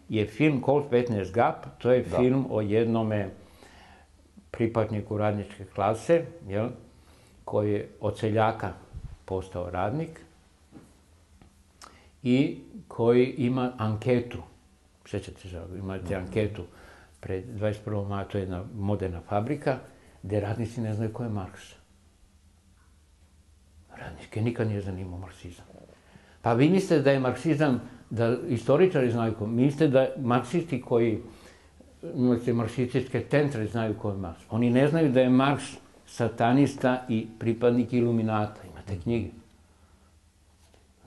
je film Colt 15 Gap, to je da. film o jednome pripadniku radničke klase, jel, koji je od seljaka postao radnik i koji ima anketu, sjećate se, imate anketu pred 21. maja, to je jedna moderna fabrika, gdje radnici ne znaju ko je Marks. Radnike nikad nije zanimao marksizam. Pa vi mislite da je marksizam, da istoričari znaju ko, mislite da marksisti koji imate marksističke centre, znaju ko je Marks. Oni ne znaju da je Marks satanista i pripadnik iluminata. Imate knjige.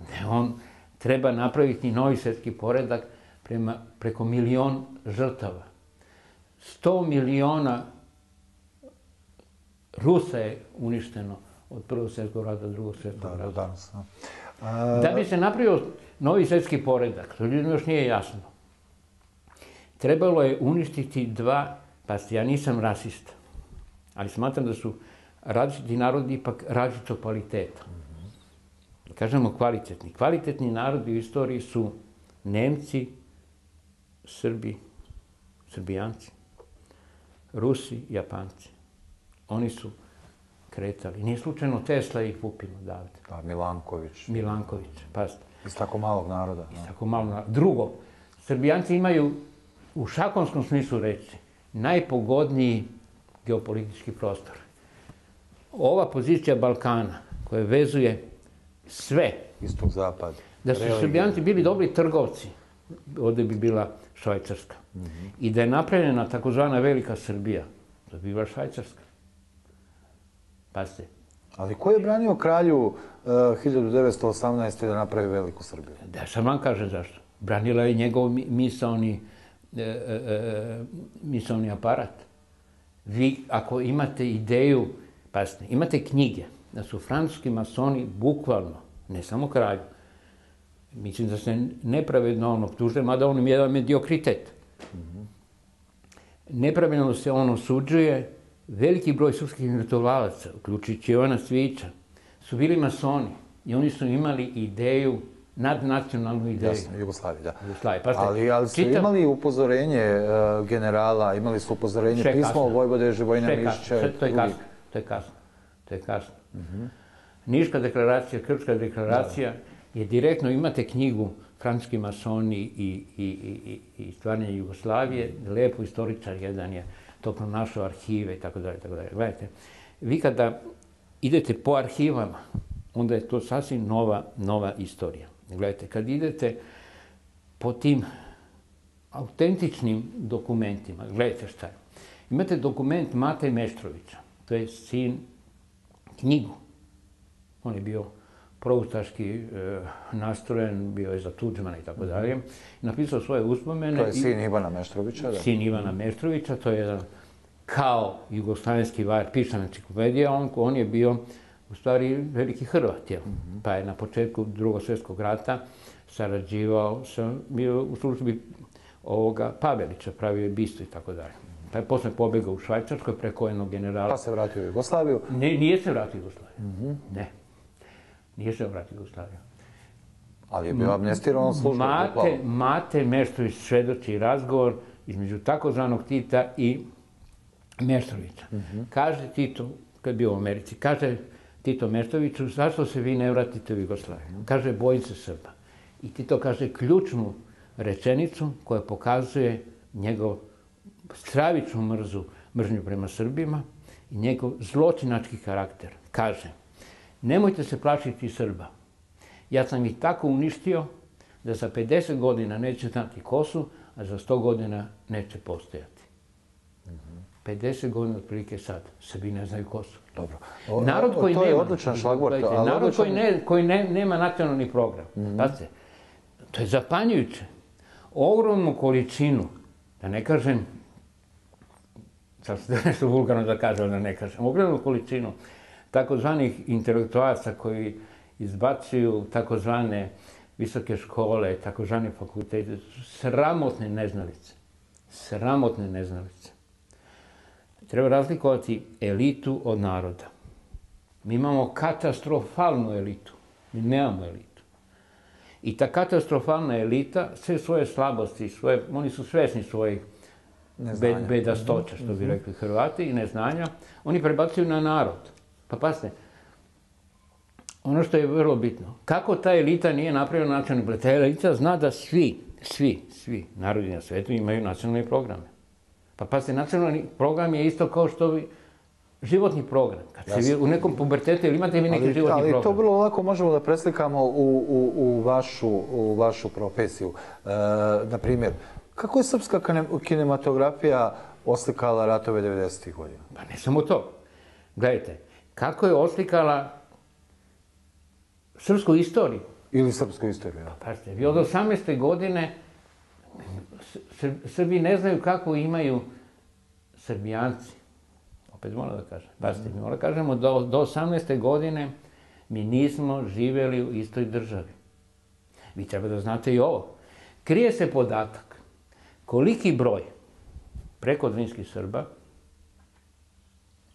Ne, on treba napraviti novi svjetski poredak prema, preko milion žrtava. Sto miliona Rusa je uništeno od prvog svjetskog rada do drugog svjetskog rada. Da, danas, a... da bi se napravio novi svjetski poredak, to ljudima još nije jasno trebalo je uništiti dva, pa ja nisam rasista, ali smatram da su različiti narodi ipak različitog kvaliteta. Kažemo kvalitetni. Kvalitetni narodi u istoriji su Nemci, Srbi, Srbijanci, Rusi, Japanci. Oni su kretali. Nije slučajno Tesla i Pupin odavde. Pa, Milanković. Milanković, pazite. Iz tako malog naroda. Iz tako malog naroda. Drugo, Srbijanci imaju u šakonskom smislu reći, najpogodniji geopolitički prostor. Ova pozicija Balkana, koja vezuje sve, istog zapad, da su Srbijanci bili dobri trgovci, ovdje bi bila Švajcarska. Mm -hmm. I da je napravljena takozvana Velika Srbija, to bi bila Švajcarska. Pazite. Ali ko je branio kralju uh, eh, 1918. da napravi Veliku Srbiju? Da, sam vam kažem zašto. Branila je njegov misalni e, e, e, mislovni aparat. Vi, ako imate ideju, pasne, imate knjige, da su francuski masoni bukvalno, ne samo kralju, mislim da se nepravedno ono optužuje, mada on je jedan mediokritet. Mm -hmm. Nepravedno se ono osuđuje, veliki broj srpskih intelektualaca, uključujući Jovana Svića, su bili masoni i oni su imali ideju nadnacionalnu ideju. Jasno, Jugoslavije, da. Jugoslavije. Pa ali, ali ste čitam... imali upozorenje uh, generala, imali su upozorenje Še pismo o Vojvode Živojna Mišića? To je kasno, to je kasno. To je kasno. Uh mhm. -huh. Niška deklaracija, Krčka deklaracija da. je direktno, imate knjigu francuski masoni i, i, i, i, i stvarnje Jugoslavije, lepo istoričar jedan je to pronašao arhive i tako dalje, tako dalje. Gledajte, vi kada idete po arhivama, onda je to sasvim nova, nova istorija. Gledajte, kad idete po tim autentičnim dokumentima, gledajte šta je. Imate dokument Mate Meštrovića, to je sin knjigu. On je bio proustaški e, nastrojen, bio je za Tuđmana i tako mhm. dalje. Napisao svoje uspomene. To je sin Ivana Meštrovića, da? Sin Ivana Meštrovića, to je jedan kao jugoslavenski var, pisan enciklopedija, on, on je bio u stvari veliki Hrvat, jel? Mm Pa je na početku drugog svjetskog rata sarađivao, sam bio u službi ovoga Pavelića, pravio je bistvo i tako dalje. Pa je posle pobjegao u Švajcarskoj preko jednog generala. Pa se vratio u Jugoslaviju? Ne, nije se vratio u Jugoslaviju. Mm -hmm. Ne. Nije se vratio u Jugoslaviju. Ali je bio amnestiran službu. Mate, Mate Meštrović svedoči razgovor između takozvanog Tita i Meštrovića. Mm -hmm. Kaže Tito, kad je bio u Americi, kaže Tito Meštroviću, zašto se vi ne vratite u Jugoslaviju? -hmm. Kaže, bojim se Srba. I Tito kaže ključnu rečenicu koja pokazuje njegov stravičnu mrzu, mržnju prema Srbima i njegov zločinački karakter. Kaže, nemojte se plašiti Srba. Ja sam ih tako uništio da za 50 godina neće znati kosu, a za 100 godina neće postojati. 50 godina otprilike sad. Srbi ne znaju kosu. Dobro. O, narod koji to je nema, odličan šlagvort. narod odličan... koji, ne, koji ne, nema nacionalni program. Mm -hmm. Pazite, to je zapanjujuće. Ogromnu količinu, da ne kažem, sad se nešto vulgarno da kažem, da ne kažem, ogromnu količinu takozvanih intelektualaca koji izbacuju takozvane visoke škole, takozvane fakultete, sramotne neznalice. Sramotne neznalice. Treba razlikovati elitu od naroda. Mi imamo katastrofalnu elitu. Mi nemamo elitu. I ta katastrofalna elita, sve svoje slabosti, svoje, oni su svesni svojih be, bedastoća, što bi mhm. rekli Hrvati, i neznanja, oni prebacuju na narod. Pa pasne, ono što je vrlo bitno, kako ta elita nije napravila nacionalni program? Ta elita zna da svi, svi, svi narodi na svetu imaju nacionalne programe. Pa pasne, nacionalni program je isto kao što vi, životni program. Kad se vi u nekom pubertetu ili imate vi neki ali, životni ali program? Ali to vrlo lako možemo da preslikamo u, u, u, vašu, u vašu profesiju. E, na primjer, kako je srpska kinematografija oslikala ratove 90. godina? Pa ne samo to. Gledajte, kako je oslikala srpsku istoriju? Ili srpsku istoriju, ja. Pa, pazite, vi od 18. godine Srbi ne znaju kako imaju Srbijanci opet moram da kažem, pazite, mi moram da kažemo, do, do 18. godine mi nismo živeli u istoj državi. Vi treba da znate i ovo. Krije se podatak koliki broj preko dvinskih Srba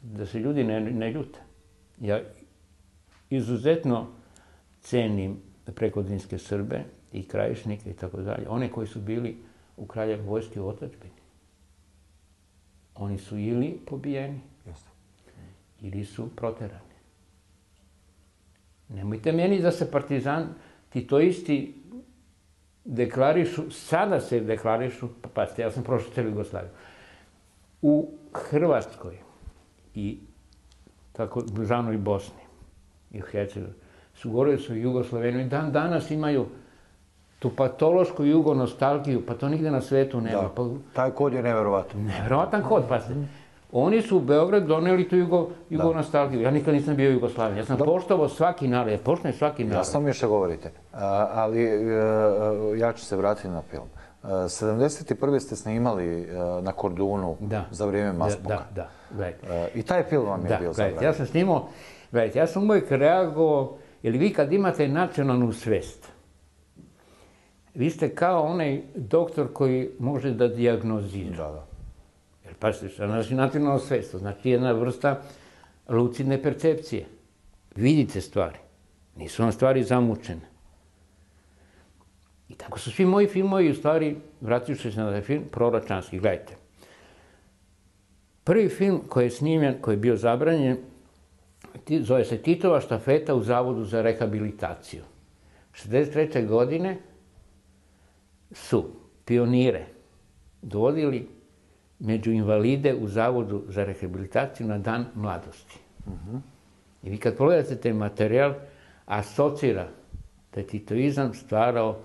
da se ljudi ne, ne ljute. Ja izuzetno cenim preko dvinske Srbe i krajišnike i tako dalje. One koji su bili u kraljevoj vojski u otačbini. Oni su ili pobijeni, ili su proterani. Nemojte meni da se partizan, ti to isti deklarišu, sada se deklarišu, pa pazite, ja sam prošao cijelu Jugoslaviju, u Hrvatskoj i tako Žanoj Bosni i u Hercegovini, su govorili su Jugoslavenu i dan danas imaju tu patološku jugonostalgiju, pa to nigde na svetu nema. Da, pa, taj kod je neverovatan. Neverovatan kod, pa se. Oni su u Beograd doneli tu jugo, jugo nostalgiju. Ja nikad nisam bio u. Ja sam da. poštovao svaki narod. Ja poštovam svaki narod. Ja sam mi što govorite. A, ali e, ja ću se vratiti na film. 71. E, ste snimali e, na Kordunu da. za vrijeme Masboka. Da, da, da. I taj film vam je da, bio zabranjen. Ja sam snimao, gledajte, ja sam uvijek reagovao, jer vi kad imate nacionalnu svest, vi ste kao onaj doktor koji može da diagnozira. Da, pa Jer pazite, što znači nacionalno svest, znači jedna vrsta lucidne percepcije. Vidite stvari. Nisu vam stvari zamučene. I tako su svi moji filmovi, u stvari, vratijući se na taj film, proračanski. Gledajte. Prvi film koji je snimljen, koji je bio zabranjen, zove se Titova štafeta u Zavodu za rehabilitaciju. 63. godine su pionire dovodili među invalide u Zavodu za rehabilitaciju na dan mladosti. Uh -huh. I vi kad pogledate taj materijal, asocira da je titoizam stvarao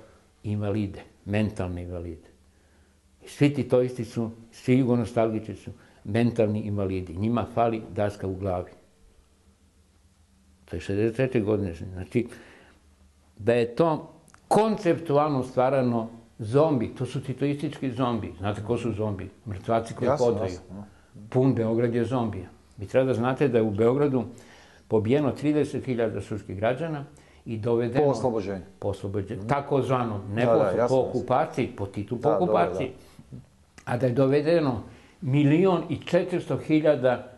invalide, mentalne invalide. I svi titoisti su, svi jugonostalgiči su mentalni invalidi. Njima fali daska u glavi. To je 63. godine. Znači, da je to konceptualno stvarano zombi, to su titoistički zombi. Znate ko su zombi? Mrtvaci koji jasno, hodaju. Jasno. Pun Beograd je zombija. Vi treba da znate da je u Beogradu pobijeno 30.000 srpskih građana i dovedeno... Po oslobođenju. Po oslobođenju. Mm. Tako zvano, ne da, po, da, po okupaciji, po titu po da, okupaciji. Da, da. A da je dovedeno milion i četiristo hiljada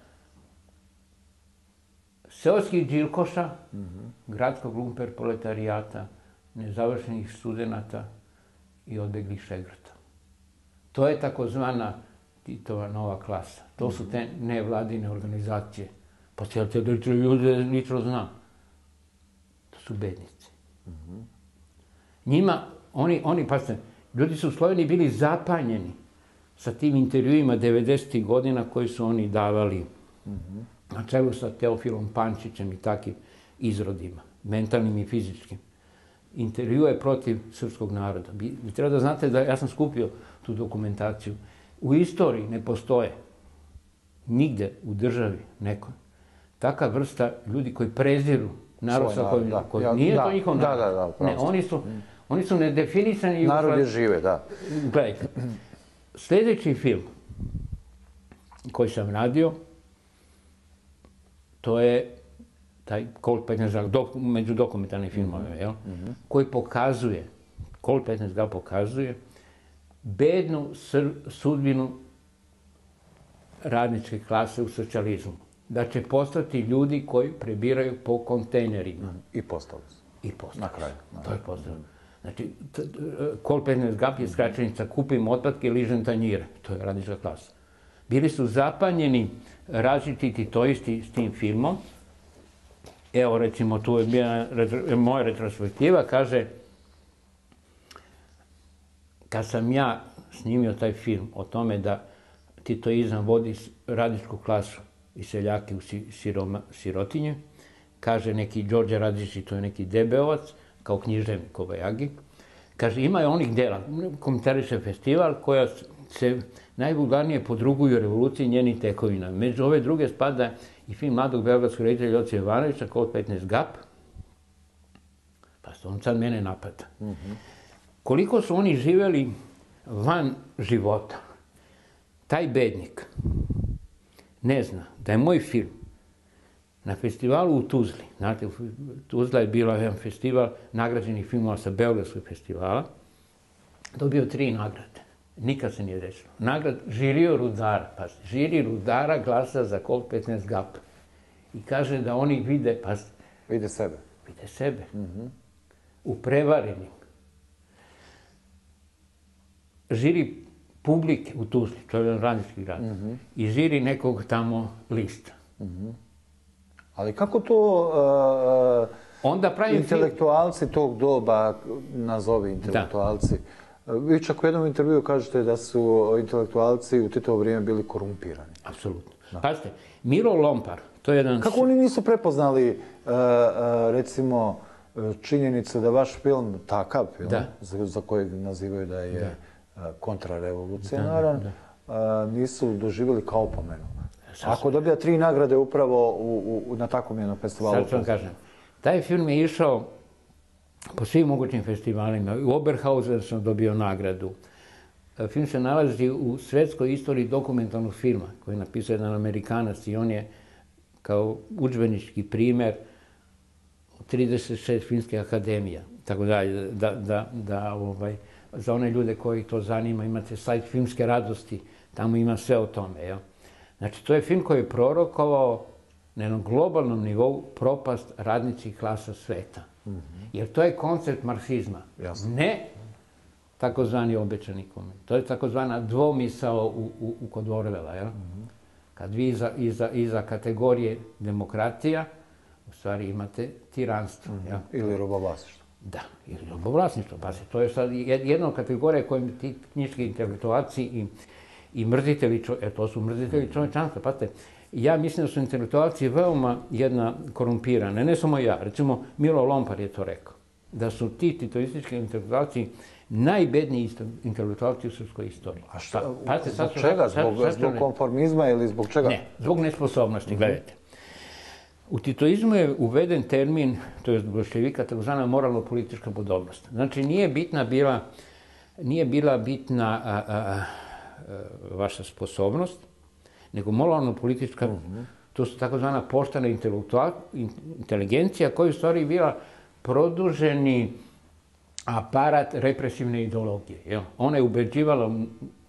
seoskih džilkoša, mm -hmm. gradskog lumper proletarijata, nezavršenih studenta i odbeglih šegrta. To je takozvana Titova nova klasa. To su te nevladine organizacije. Pa cijel te ljude nitro zna. To su bednici. Mm -hmm. Njima, oni, oni, pa se, ljudi su u Sloveniji bili zapanjeni sa tim intervjuima 90. godina koji su oni davali mm -hmm. na čelu sa Teofilom Pančićem i takim izrodima, mentalnim i fizičkim. Intervjue protiv srpskog naroda. Vi treba da znate da ja sam skupio tu dokumentaciju. U istoriji ne postoje nigde u državi nekoj takav vrsta ljudi koji preziru narod sa kojim, da, koji, ja, nije da, to njihov narod. Da, da, da, ne, oni su, oni su nedefinisani. Narod je žive, da. Gledajte, sljedeći film koji sam radio, to je taj Colt 15 dok, među dokumentarnim filmovima, mm -hmm. jel? Mm -hmm. koji pokazuje, Colt 15 gal pokazuje bednu sr, sudbinu radničke klase u socijalizmu da će postati ljudi koji prebiraju po kontejnerima. I postali su. I postali Na kraju. Na to je postalo. Znači, kol 15 gap je skraćenica, kupim otpadke i ližem tanjire. To je radnička klasa. Bili su zapanjeni različiti titoisti s tim filmom. Evo, recimo, tu je bila e, moja retrospektiva, kaže, kad sam ja snimio taj film o tome da titoizam vodi radničku klasu i seljake u siroma, sirotinje. Kaže neki Đorđe Radići, to je neki debeovac, kao književnik Kobajagi. Kaže, ima onih dela, komentariše festival, koja se najvulgarnije podruguju revoluciji njeni tekovina. Među ove druge spada i film mladog beogradskog reditelja Joci Jovanovića, kod 15 GAP. Pa on sad mene napada. Mm -hmm. Koliko su oni živeli van života? Taj bednik, ne zna da je moj film na festivalu u Tuzli, znate, Tuzla je bila jedan festival nagrađenih filmova sa Beogradskog festivala, dobio tri nagrade. Nikad se nije desilo. Nagrad Žirio Rudara, pa Žiri Rudara glasa za Colt 15 GAP. I kaže da oni vide, pa Vide sebe. Vide sebe. Mm -hmm. U prevarenim. Žiri publike u Tuzli, to je jedan radnički grad, mm -hmm. i žiri nekog tamo lista. Mm -hmm. Ali kako to uh, Onda pravim intelektualci tog doba, nazovi intelektualci, da. Vi čak u jednom intervju kažete da su intelektualci u Titovo vrijeme bili korumpirani. Apsolutno. Pazite, Miro Lompar, to je jedan... Kako oni nisu prepoznali, uh, uh, recimo, činjenicu da vaš film, takav film, da. za, za kojeg nazivaju da je... Da kontrarevolucionaran, nisu doživjeli kao opomenu. Ako dobija tri nagrade upravo u, u, na takvom jednom festivalu... Sad vam kažem. Taj film je išao po svim mogućim festivalima. U Oberhauser sam dobio nagradu. E, film se nalazi u svetskoj istoriji dokumentalnog filma koji je napisao jedan Amerikanac i on je kao učbenički primer 36 filmske akademija. Tako da, da, da, da ovaj, za one ljude koji to zanima, imate sajt filmske radosti, tamo ima sve o tome. Jel? Znači, to je film koji je prorokovao na jednom globalnom nivou propast radnici klasa sveta. Mm -hmm. Jer to je koncept marksizma. Jasno. Ne takozvani obećani komen. To je takozvana dvomisao u, u, u kod Orvela. Jel? Mm -hmm. Kad vi iza, iza, iza kategorije demokratija, u stvari imate tiranstvo. Mm -hmm. Ili robovlasištvo. Da, ili ljubovlasništvo. Pa se, to je sad jedna kategorija kojim ti knjiški intelektualci i, i mrzitelji, čo, e, to su mrzitelji čovječanstva. Pa te, ja mislim da su intelektualci veoma jedna korumpirana. Ne samo ja, recimo Milo Lompar je to rekao. Da su ti titoistički intelektualci najbedniji intelektualci u srpskoj istoriji. A šta, pa, pa, zbog sad, čega? Zbog, sad, zbog konformizma ili zbog čega? Ne, zbog nesposobnosti, mm -hmm. gledajte. U titoizmu je uveden termin, to je bolševika, takozvana moralno-politička podobnost. Znači, nije bitna bila, nije bila bitna a, a, a, vaša sposobnost, nego moralno-politička, mhm. to su takozvana poštana inteligencija koja je u stvari bila produženi aparat represivne ideologije. Jel? Ona je ubeđivala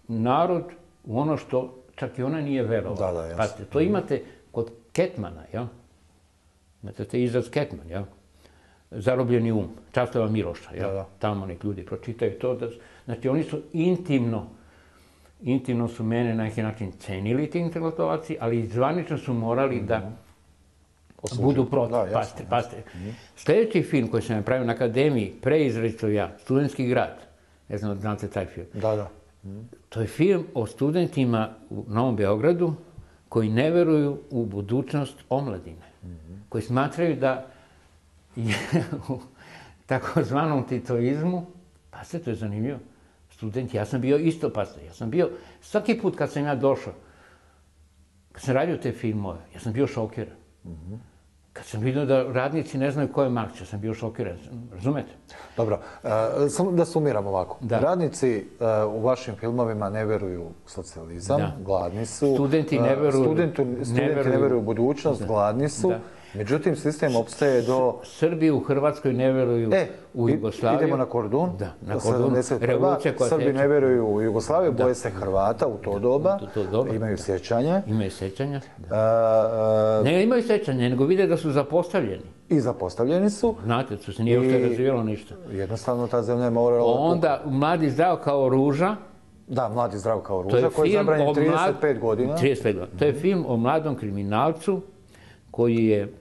narod u ono što čak i ona nije verovala. Da, da, Pazite, to imate kod Ketmana, jel? Imate te izraz Ketman, jel? Zarobljeni um, Častava Miloša, jel? Da, da. Tamo nek ljudi pročitaju to. Da, znači, oni su intimno, intimno su mene na neki način cenili ti intelektualci, ali zvanično su morali da mhm. Osuđen. budu protiv. Da, pazite, pazite. Mm -hmm. Sljedeći film koji sam napravio na akademiji, preizrećo ja, Studentski grad, ne znam, znate taj film. Da, da. To je film o studentima u Novom Beogradu koji ne veruju u budućnost omladine. Koji smatraju da je u takozvanom titoizmu, pa se to je zanimljivo, studenti, ja sam bio isto, pa ja sam bio, svaki put kad sam ja došao, kad sam radio te filmove, ja sam bio šokiran. Kad sam vidio da radnici ne znaju ko je Marks, ja sam bio šokiran, razumete? Dobro, uh, samo da sumiram ovako. Da. Radnici uh, u vašim filmovima ne veruju u socijalizam, da. gladni su. Studenti ne veruju, studentu, studenti ne veruju, ne veruju u budućnost, da. gladni su. Da. Međutim, sistem opstaje do... Srbi u Hrvatskoj ne veruju e, u Jugoslaviju. Idemo na Kordun. Da, na Kordun. Revolucija koja Srbi teče. ne veruju u Jugoslaviju, boje se Hrvata u to doba. To, to doba. Imaju sjećanja. Imaju sjećanja. Da. A, a, ne imaju sjećanja, nego vide da su zapostavljeni. I zapostavljeni su. Znate, to se nije ušte razvijelo ništa. Jednostavno ta zemlja je morala... Onda, mladi zdrav kao ruža, Da, Mladi zdrav kao ruža, koji je zabranjen 35 godina. 35 godina. To je film o mladom kriminalcu koji je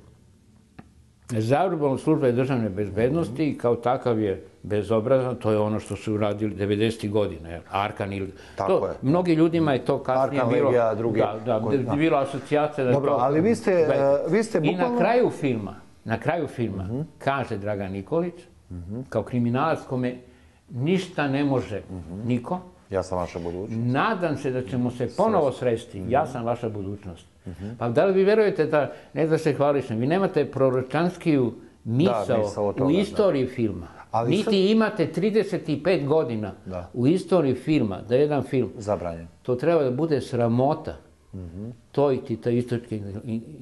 Zavrban službe državne bezbednosti i kao takav je bezobrazan, to je ono što su uradili 90. godine, Arkan ili... Tako to, je. Mnogi ljudima je to kasnije Arkan, bilo... Legija, drugi... Da, da, koji, da. bila asocijacija da Dobro, to... ali vi ste, uh, vi ste bukvalno... I na kraju filma, na kraju filma, uh mhm. -huh. kaže Dragan Nikolić, uh mhm. -huh. kao kriminalac kome ništa ne može uh mhm. -huh. niko, Ja sam vaša budućnost. Nadam se da ćemo se ponovo sresti. Ja sam vaša budućnost. Pa da li vi verujete da, ne da se hvališem, vi nemate proročanskiju misao, da, misao toga, u istoriji da. filma. Ali Niti sam... imate 35 godina da. u istoriji filma, da je jedan film. Zabranjen. To treba da bude sramota. Mm -hmm. To i ti ta istočke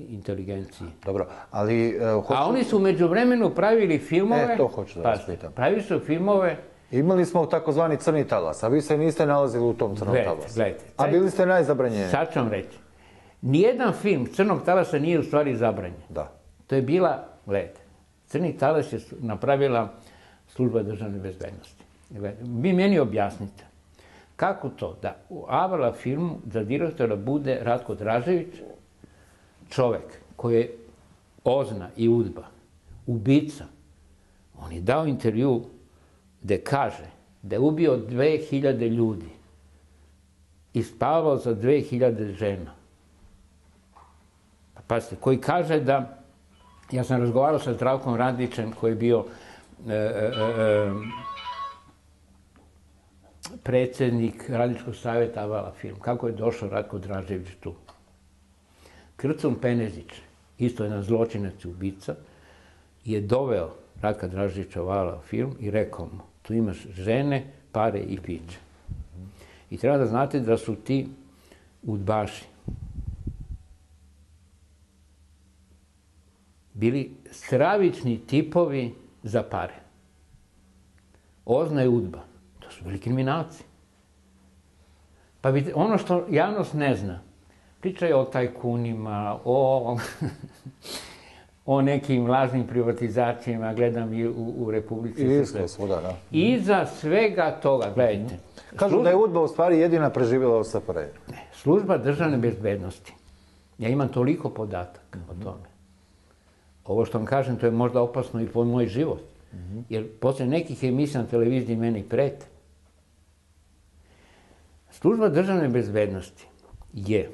inteligencije. Dobro, ali... Uh, hoću... A oni su među vremenu pravili filmove... E, to hoću da vas pitam. Pravili su filmove Imali smo takozvani crni talas, a vi se niste nalazili u tom crnom gledajte, talasu. Gledajte, a bili ste najzabranjeniji. Sad ću vam reći. Nijedan film crnog talasa nije u stvari zabranjen. Da. To je bila, gledajte, crni talas je napravila služba državne bezbednosti. Vi meni objasnite, kako to da u Avala filmu za direktora bude Ratko Dražević, čovek koji je ozna i udba, ubica, on je dao intervju gde kaže da je ubio 2000 ljudi i spavao za 2000 žena. Pa pazite, koji kaže da, ja sam razgovarao sa Zdravkom Radićem koji je bio e, e, e, e predsjednik Radičkog savjeta Avala film. Kako je došao Ratko Dražević tu? Krcom Penezić, isto jedan zločinac i ubica, je doveo Raka Draževića Avala film i rekao mu, tu imaš žene, pare i piće. I treba da znate da su ti udbaši bili stravični tipovi za pare. Ozna je udba. To su bili kriminalci. Pa vidite, ono što javnost ne zna, pričaju o tajkunima, o o nekim lažnim privatizacijama, gledam i u, u Republici I Srpske. svuda, da. I za svega toga, gledajte. Kažu služba, da je UDBA u stvari jedina preživjela u SFRJ. Služba državne bezbednosti. Ja imam toliko podataka mm -hmm. o tome. Ovo što vam kažem, to je možda opasno i po moj život. Mm -hmm. Jer posle nekih emisija na televiziji meni prete. Služba državne bezbednosti je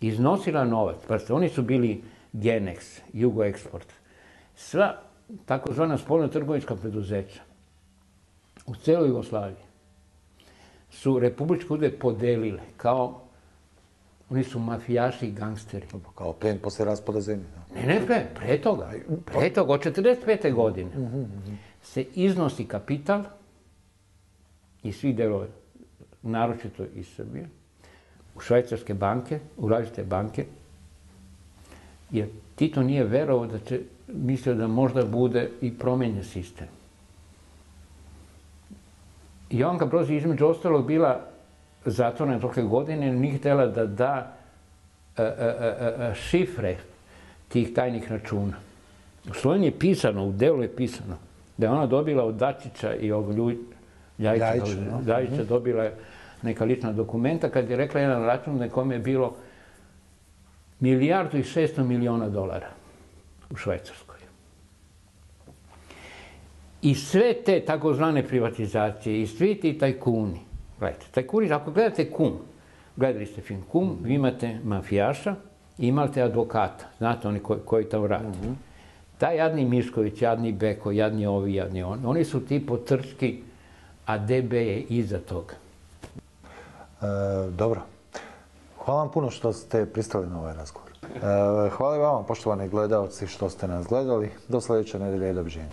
iznosila novac. Pa oni su bili Genex, Jugoeksport, sva takozvana spoljno-trgovička preduzeća u celoj Jugoslaviji su republičke ude podelile kao oni su mafijaši i gangsteri. Kao pen posle raspada zemlje. Ne, ne, pre, pre toga. Pre toga, od 45. godine -huh, uh -huh. se iznosi kapital i svi delove, naročito iz Srbije, u švajcarske banke, u različite banke, jer Tito nije verovao da će, mislio da možda bude i promenjen sistem. Joanka Broz između ostalog bila zatvorena toke godine, nije htjela da da a, a, a, šifre tih tajnih računa. U Sloveniji je pisano, u delu je pisano, da je ona dobila od Dačića i ovog Ljajića, Ljajića mhm. dobila neka lična dokumenta kad je rekla jedan račun na kom je bilo milijardu i šesto miliona dolara u Švajcarskoj. I sve te takozvane privatizacije i svi ti tajkuni, gledajte, tajkuni, ako gledate kum, gledali ste film kum, vi imate mafijaša i imate advokata, znate oni koji, koji tamo radi. Mm -hmm. Taj jadni Mišković, jadni Beko, jadni ovi, jadni oni, oni su ti potrčki, a DB je iza toga. E, dobro. Hvala vam puno što ste pristali na ovaj razgovor. E, hvala vam, poštovani gledalci, što ste nas gledali. Do sljedeće nedelje i dobiđenja.